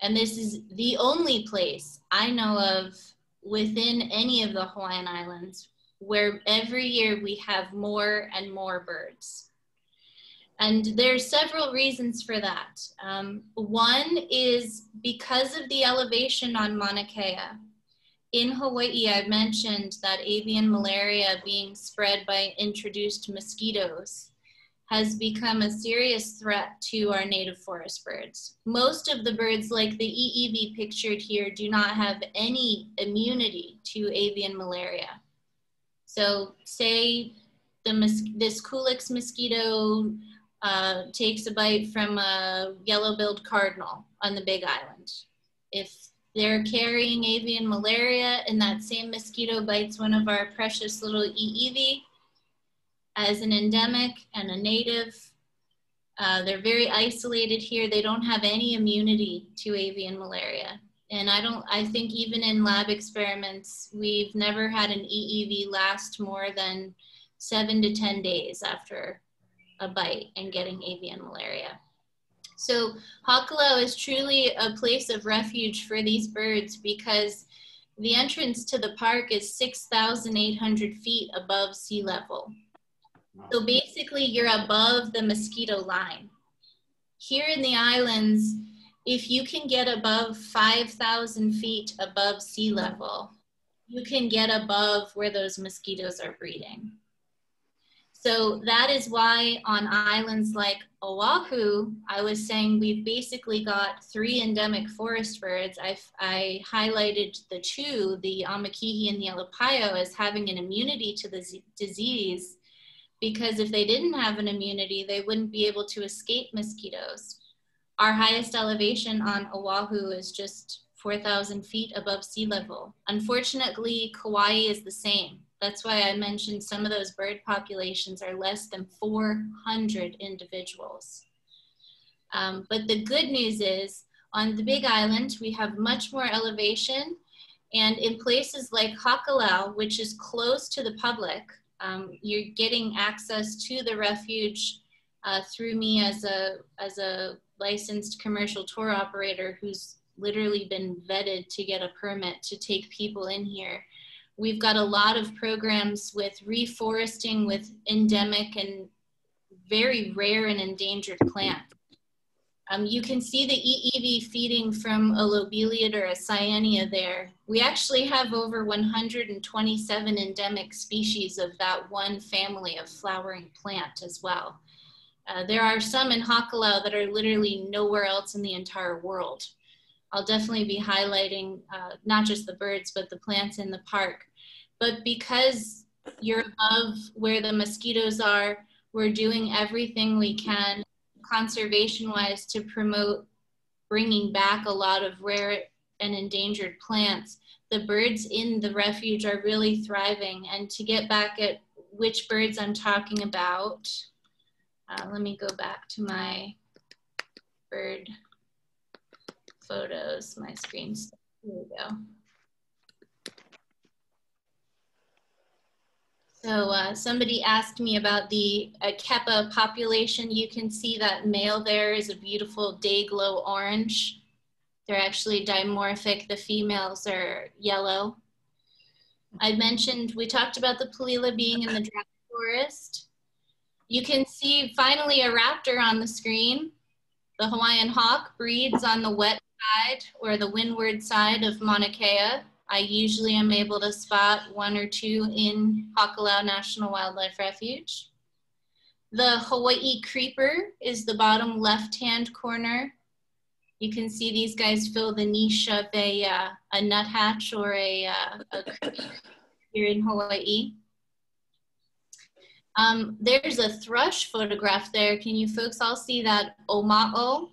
And this is the only place I know of within any of the Hawaiian Islands where every year we have more and more birds. And there's several reasons for that. Um, one is because of the elevation on Mauna Kea. In Hawaii, I mentioned that avian malaria being spread by introduced mosquitoes has become a serious threat to our native forest birds. Most of the birds, like the I'iwi pictured here, do not have any immunity to avian malaria. So say the this Culex mosquito uh, takes a bite from a yellow-billed cardinal on the Big Island. If they're carrying avian malaria and that same mosquito bites one of our precious little I'iwi as an endemic and a native, uh, they're very isolated here. They don't have any immunity to avian malaria. And I don't, I think even in lab experiments, we've never had an I'iwi last more than seven to 10 days after a bite and getting avian malaria. So Hakalau is truly a place of refuge for these birds because the entrance to the park is 6,800 feet above sea level. So basically you're above the mosquito line. Here in the islands, if you can get above 5,000 feet above sea level, you can get above where those mosquitoes are breeding. So that is why on islands like Oahu, I was saying we've basically got three endemic forest birds. I, I highlighted the two, the Amakihi and the pio, as having an immunity to the disease because if they didn't have an immunity, they wouldn't be able to escape mosquitoes. Our highest elevation on Oahu is just 4,000 feet above sea level. Unfortunately, Kauai is the same. That's why I mentioned some of those bird populations are less than 400 individuals. Um, but the good news is on the Big Island, we have much more elevation. And in places like Hakalau, which is close to the public, um, you're getting access to the refuge uh, through me as a, as a licensed commercial tour operator who's literally been vetted to get a permit to take people in here. We've got a lot of programs with reforesting with endemic and very rare and endangered plants. Um, you can see the I'iwi feeding from a lobeliad or a cyanea there. We actually have over 127 endemic species of that one family of flowering plant as well. Uh, there are some in Hakalau that are literally nowhere else in the entire world. I'll definitely be highlighting uh, not just the birds, but the plants in the park. But because you're above where the mosquitoes are, we're doing everything we can conservation wise to promote bringing back a lot of rare and endangered plants. The birds in the refuge are really thriving. And to get back at which birds I'm talking about, uh, let me go back to my bird photos, my screen. Here we go. So uh, somebody asked me about the uh, Kepa population. You can see that male there is a beautiful day glow orange. They're actually dimorphic. The females are yellow. I mentioned, we talked about the Palila being in the dry forest. You can see finally a raptor on the screen. The Hawaiian hawk breeds on the wet side or the windward side of Mauna Kea. I usually am able to spot one or two in Hakalau National Wildlife Refuge. The Hawaii creeper is the bottom left-hand corner. You can see these guys fill the niche of a, uh, a nuthatch or a, uh, a here in Hawaii. Um, there's a thrush photograph there. Can you folks all see that oma'o?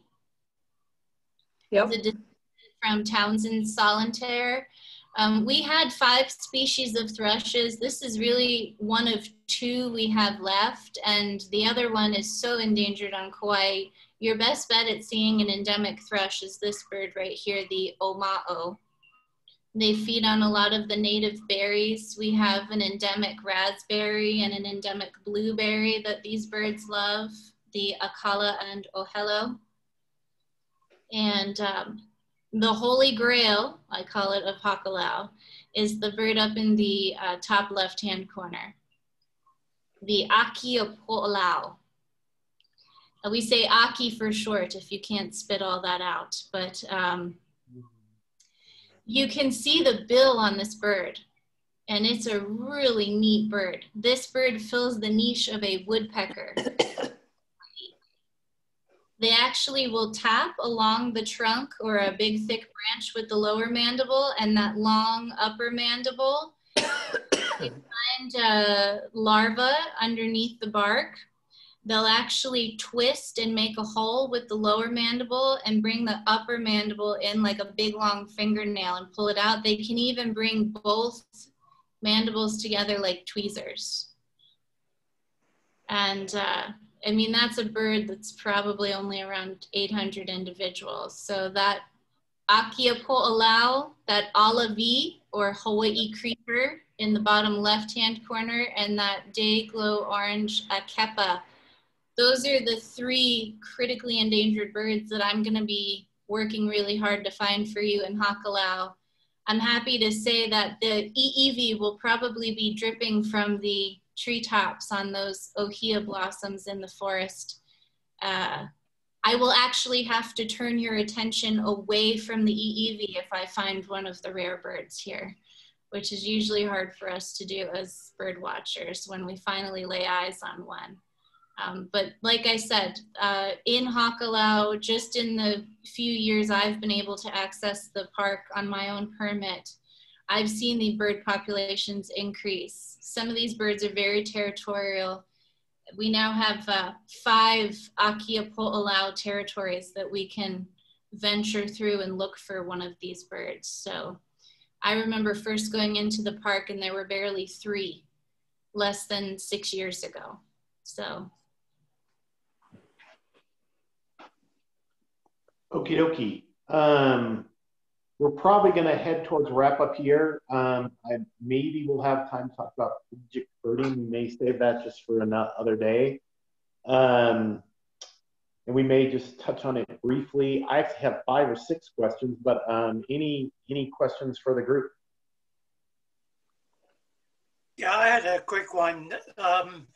Yep. From Townsend Solitaire. Um, we had five species of thrushes. This is really one of two we have left, and the other one is so endangered on Kauai. Your best bet at seeing an endemic thrush is this bird right here, the oma'o. They feed on a lot of the native berries. We have an endemic raspberry and an endemic blueberry that these birds love, the akala and ohelo. And um, the holy grail, I call it, of Hakalau, is the bird up in the uh, top left-hand corner, the Aki Akiapo'olau. Uh, we say Aki for short if you can't spit all that out, but um, you can see the bill on this bird and it's a really neat bird. This bird fills the niche of a woodpecker. [coughs] they actually will tap along the trunk or a big thick branch with the lower mandible and that long upper mandible. [coughs] they find a larva underneath the bark. They'll actually twist and make a hole with the lower mandible and bring the upper mandible in like a big long fingernail and pull it out. They can even bring both mandibles together like tweezers. And uh, I mean, that's a bird that's probably only around 800 individuals. So that Akiapo'olau, that alawi or Hawaii creeper in the bottom left-hand corner, and that day glow orange akepa. Those are the three critically endangered birds that I'm gonna be working really hard to find for you in Hakalau I'm happy to say that the I'iwi will probably be dripping from the treetops on those ohia blossoms in the forest. Uh, I will actually have to turn your attention away from the I'iwi if I find one of the rare birds here, which is usually hard for us to do as bird watchers when we finally lay eyes on one. Um, but like I said, uh, in Hakalau, just in the few years I've been able to access the park on my own permit, I've seen the bird populations increase. Some of these birds are very territorial. We now have uh, five Akiapo'olau territories that we can venture through and look for one of these birds. So I remember first going into the park and there were barely three less than six years ago. So Okie dokie. Um, we're probably going to head towards wrap up here. Um, I, maybe we'll have time to talk about strategic birding. We may save that just for another day. Um, and we may just touch on it briefly. I actually have five or six questions, but um, any any questions for the group? Yeah, I had a quick one. Um,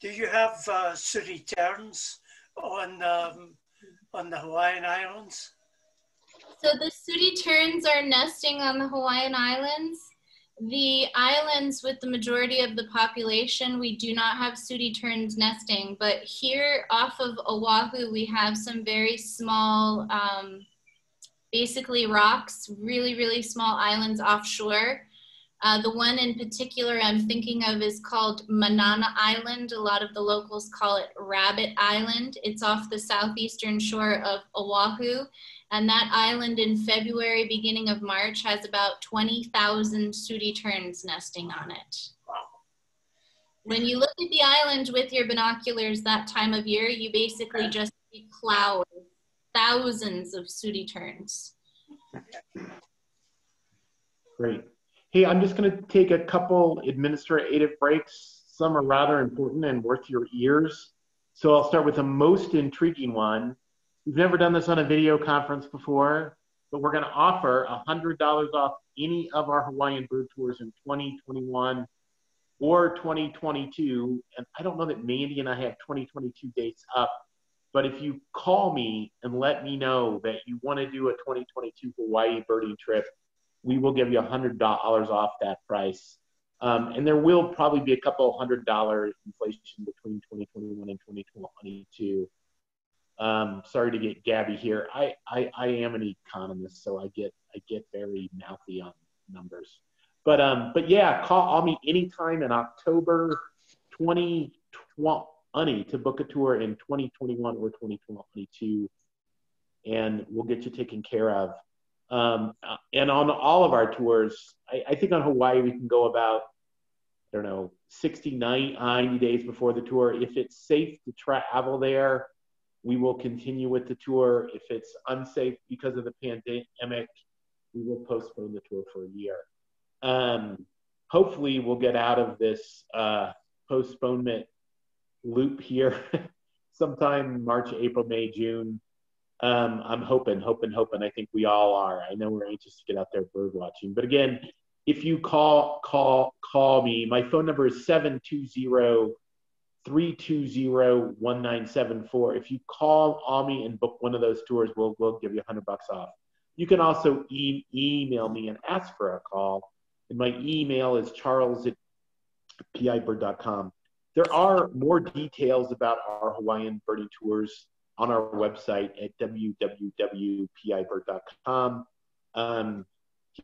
do you have uh, sooty terns on um, on the Hawaiian Islands? So the sooty terns are nesting on the Hawaiian Islands. The islands with the majority of the population, we do not have sooty terns nesting, but here off of Oahu, we have some very small, um, basically rocks, really, really small islands offshore uh, the one in particular I'm thinking of is called Manana Island. A lot of the locals call it Rabbit Island. It's off the southeastern shore of Oahu. And that island in February, beginning of March, has about 20,000 sooty terns nesting on it. When you look at the island with your binoculars that time of year, you basically just see clouds, thousands of sooty terns. Great. Hey, I'm just going to take a couple administrative breaks. Some are rather important and worth your ears. So I'll start with the most intriguing one. We've never done this on a video conference before, but we're going to offer $100 off any of our Hawaiian bird tours in 2021 or 2022. And I don't know that Mandy and I have 2022 dates up, but if you call me and let me know that you want to do a 2022 Hawaii birding trip, we will give you $100 off that price. Um, and there will probably be a couple hundred dollar inflation between 2021 and 2022. Um, sorry to get Gabby here. I, I, I am an economist, so I get I get very mouthy on numbers. But um, but yeah, call me anytime in October 2020 to book a tour in 2021 or 2022, and we'll get you taken care of. Um, and on all of our tours, I, I, think on Hawaii, we can go about, I don't know, 60, 90 days before the tour. If it's safe to travel there, we will continue with the tour. If it's unsafe because of the pandemic, we will postpone the tour for a year. Um, hopefully, we'll get out of this uh, postponement loop here [laughs] sometime March, April, May, June um, I'm hoping, hoping, hoping. I think we all are. I know we're anxious to get out there bird watching. But again, if you call, call, call me. My phone number is 720 320 1974. If you call me and book one of those tours, we'll, we'll give you 100 bucks off. You can also e- email me and ask for a call. And my email is charles at. There are more details about our Hawaiian birding tours on our website at www.pibird.com. Um,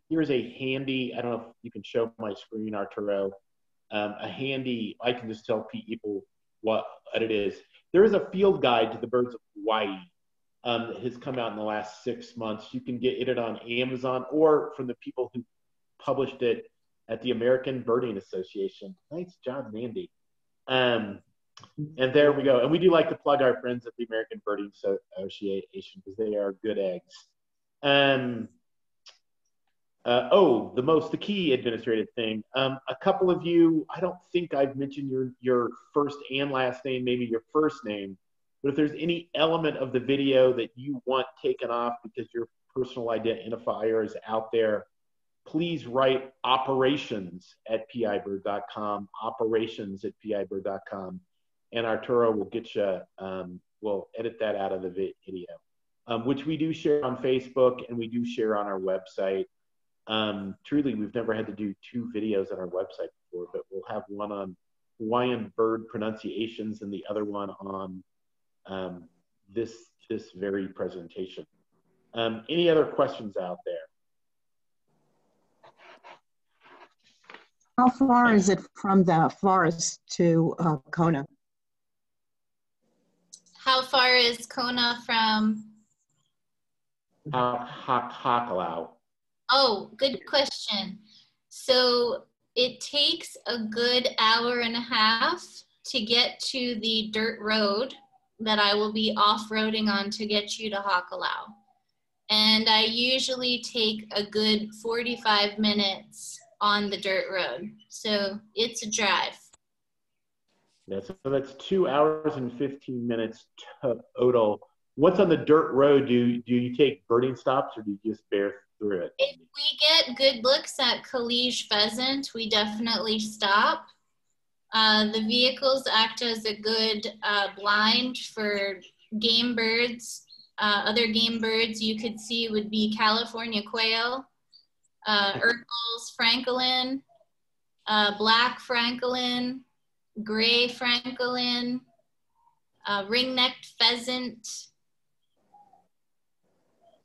here's a handy, I don't know if you can show my screen, Arturo, um, a handy, I can just tell people what, it is. There is a field guide to the birds of Hawaii um, that has come out in the last six months. You can get it on Amazon or from the people who published it at the American Birding Association. Nice job, Mandy. Um, and there we go. And we do like to plug our friends at the American Birding Association because they are good eggs. Um, uh, oh, the most, the key administrative thing. Um, a couple of you, I don't think I've mentioned your, your first and last name, maybe your first name, but if there's any element of the video that you want taken off because your personal identifier is out there, please write operations at pibird.com, operations at pibird.com, and Arturo will get you, um, we'll edit that out of the video, um, which we do share on Facebook and we do share on our website. Um, truly, we've never had to do two videos on our website before, but we'll have one on Hawaiian bird pronunciations and the other one on um, this, this very presentation. Um, any other questions out there? How far is it from the forest to uh, Kona? How far is Kona from? Uh, Hakalau. Oh, good question. So it takes a good hour and a half to get to the dirt road that I will be off-roading on to get you to Hakalau. And I usually take a good 45 minutes on the dirt road. So it's a drive. Yeah, so that's two hours and 15 minutes total. What's on the dirt road? Do, do you take birding stops or do you just bear through it? If we get good looks at Kalij pheasant, we definitely stop. Uh, the vehicles act as a good uh, blind for game birds. Uh, other game birds you could see would be California quail, uh, [laughs] Erckel's francolin, uh, black francolin, gray francolin, uh, ring-necked pheasant.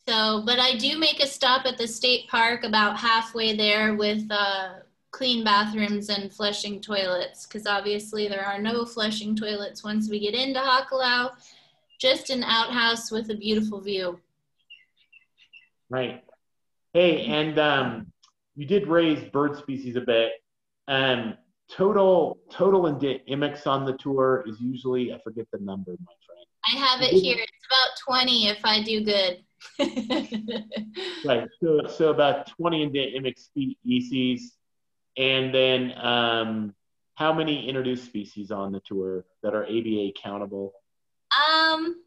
So, but I do make a stop at the state park about halfway there with uh, clean bathrooms and flushing toilets because obviously there are no flushing toilets once we get into Hakalau, just an outhouse with a beautiful view. Right. Hey, and um, you did raise bird species a bit. Um, total total and endemics on the tour is usually I forget the number, my friend. I have it here. It's about 20 if I do good. [laughs] right. So so about 20 endemic species, and then um, how many introduced species on the tour that are ABA countable? Um,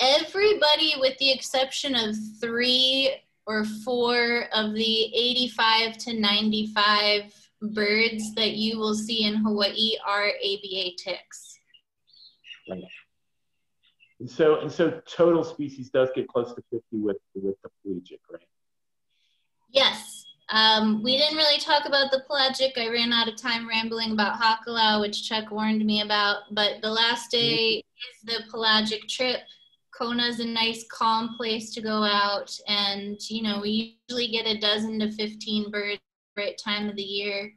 everybody with the exception of three or four of the 85 to 95 birds that you will see in Hawaii are ABA ticks. Right. And so, and so total species does get close to 50 with, with the pelagic, right? Yes. Um, we didn't really talk about the pelagic. I ran out of time rambling about Hakalau, which Chuck warned me about. But the last day is the pelagic trip. Kona's a nice calm place to go out. And, you know, we usually get a dozen to 15 birds right time of the year.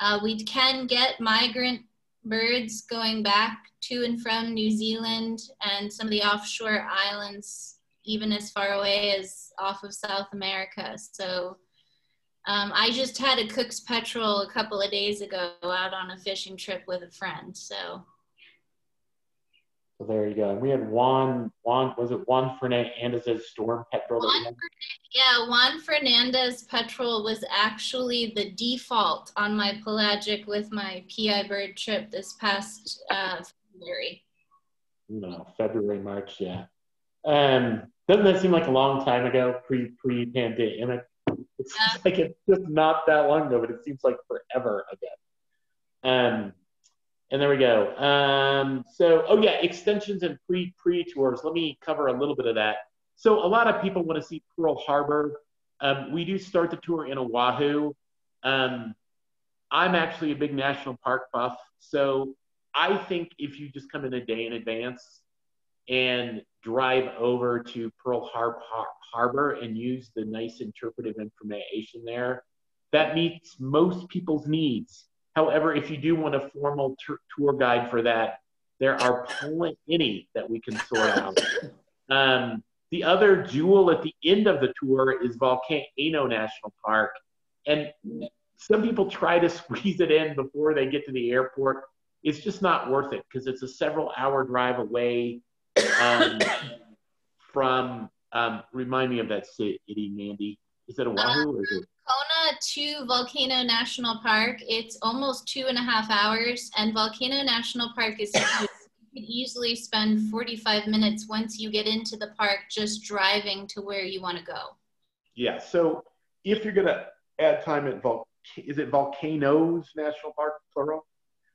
Uh, we can get migrant birds going back to and from New Zealand and some of the offshore islands, even as far away as off of South America. So um, I just had a Cook's Petrel a couple of days ago out on a fishing trip with a friend. So so there you go. And we had Juan, Juan, was it Juan Fernandez's storm petrel? Juan, yeah, Juan Fernandez petrel was actually the default on my pelagic with my PI bird trip this past uh, February. No, February, March, yeah. Um, doesn't that seem like a long time ago, pre pre pandemic? It seems like it's just not that long ago, but it seems like forever ago. Um, and there we go. Um, so, oh yeah, extensions and pre pre tours. Let me cover a little bit of that. So, a lot of people want to see Pearl Harbor. Um, we do start the tour in Oahu. Um, I'm actually a big national park buff, so I think if you just come in a day in advance and drive over to Pearl Har- Har- Harbor and use the nice interpretive information there, that meets most people's needs. However, if you do want a formal tour guide for that, there are plenty that we can sort out. Um, the other jewel at the end of the tour is Volcano National Park. And some people try to [laughs] squeeze it in before they get to the airport. It's just not worth it because it's a several hour drive away um, [coughs] from, um, remind me of that city, Mandy. Is it Oahu or is it? To Volcano National Park, it's almost two and a half hours, and Volcano National Park is huge. You could easily spend 45 minutes once you get into the park just driving to where you want to go. Yeah. So if you're gonna add time at Vol, is it Volcanoes National Park plural?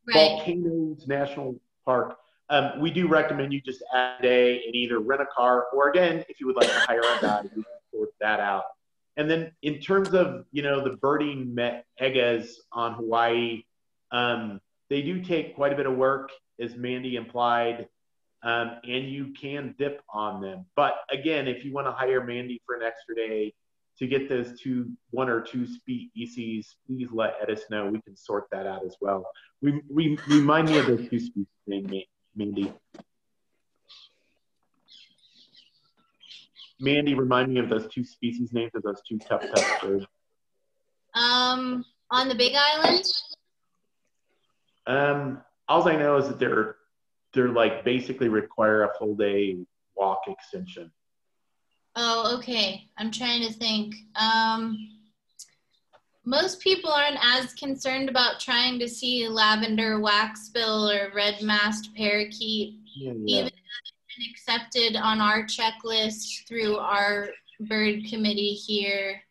Right. Volcanoes National Park. Um, we do recommend you just add a day and either rent a car or again, if you would like to hire a guide, we can sort that out. And then in terms of you know the birding megas on Hawaii, um, they do take quite a bit of work, as Mandy implied, um, and you can dip on them. But again, if you want to hire Mandy for an extra day to get those two, one or two species, please let Edis know. We can sort that out as well. We, we remind me of those two species, Mandy. Mandy, remind me of those two species names of those two tough, tough birds. Um, on the Big Island, Um, all I know is that they're they're like basically require a full day walk extension. Oh, okay. I'm trying to think. Um, most people aren't as concerned about trying to see lavender waxbill or red masked parakeet, Yeah, even though they've been accepted on our checklist through our bird committee here,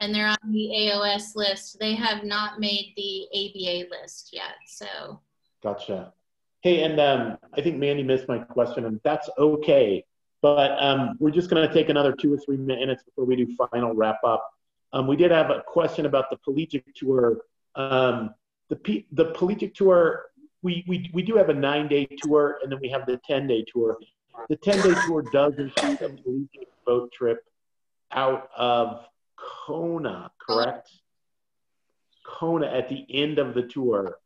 and they're on the AOS list. They have not made the ABA list yet. So, Gotcha. Hey, and um, I think Mandy missed my question, and that's okay. But um, we're just going to take another two or three minutes before we do final wrap up. Um, we did have a question about the Pelagic Tour. Um, the, P- the Pelagic Tour, we, we, we do have a nine day tour, and then we have the 10 day tour. The 10 day tour does include a Pelagic boat trip out of Kona, correct? Kona at the end of the tour.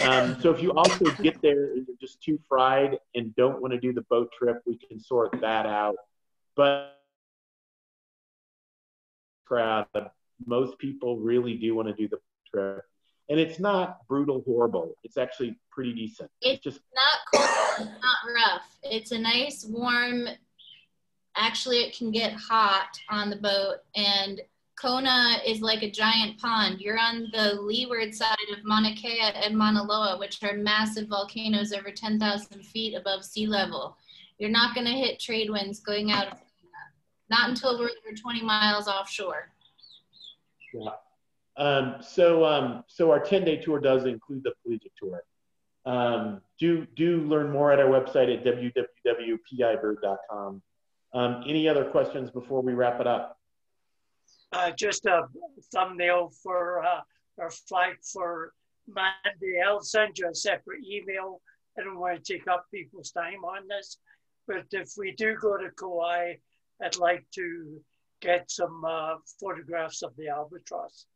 Um, so if you also get there and you're just too fried and don't want to do the boat trip, we can sort that out. But crowd, most people really do want to do the trip, and it's not brutal, horrible. It's actually pretty decent. It's just not cold, it's not rough. It's a nice, warm. Actually, it can get hot on the boat, and Kona is like a giant pond. You're on the leeward side of Mauna Kea and Mauna Loa, which are massive volcanoes over 10,000 feet above sea level. You're not going to hit trade winds going out of Kona. Not until we're over 20 miles offshore. Yeah. Um, so, um, so our 10 day tour does include the Pelagic tour. Um, do, do learn more at our website at www.pibird.com. Um, any other questions before we wrap it up? Uh, just a thumbnail for uh, our flight for Monday. I'll send you a separate email. I don't want to take up people's time on this, but if we do go to Kauai, I'd like to get some uh, photographs of the albatross.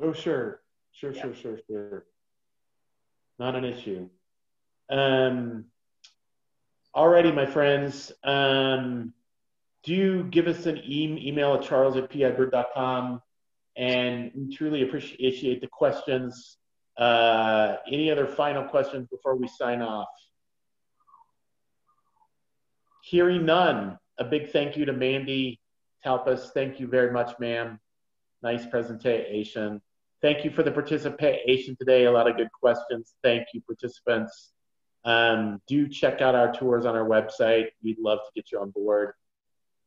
Oh, sure. Sure, Yeah. sure, sure, sure. Not an issue. Um, alrighty, my friends. Um, do give us an e- email at charles at pibird.com. And we truly appreciate the questions. Uh, any other final questions before we sign off? Hearing none, a big thank you to Mandy Talpas. Thank you very much, ma'am. Nice presentation. Thank you for the participation today. A lot of good questions. Thank you, participants. Um, do check out our tours on our website. We'd love to get you on board.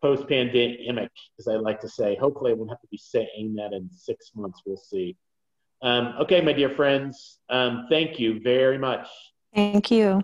Post pandemic, as I like to say. Hopefully, I won't have to be saying that in six months. We'll see. Um, okay, my dear friends, um, thank you very much. Thank you.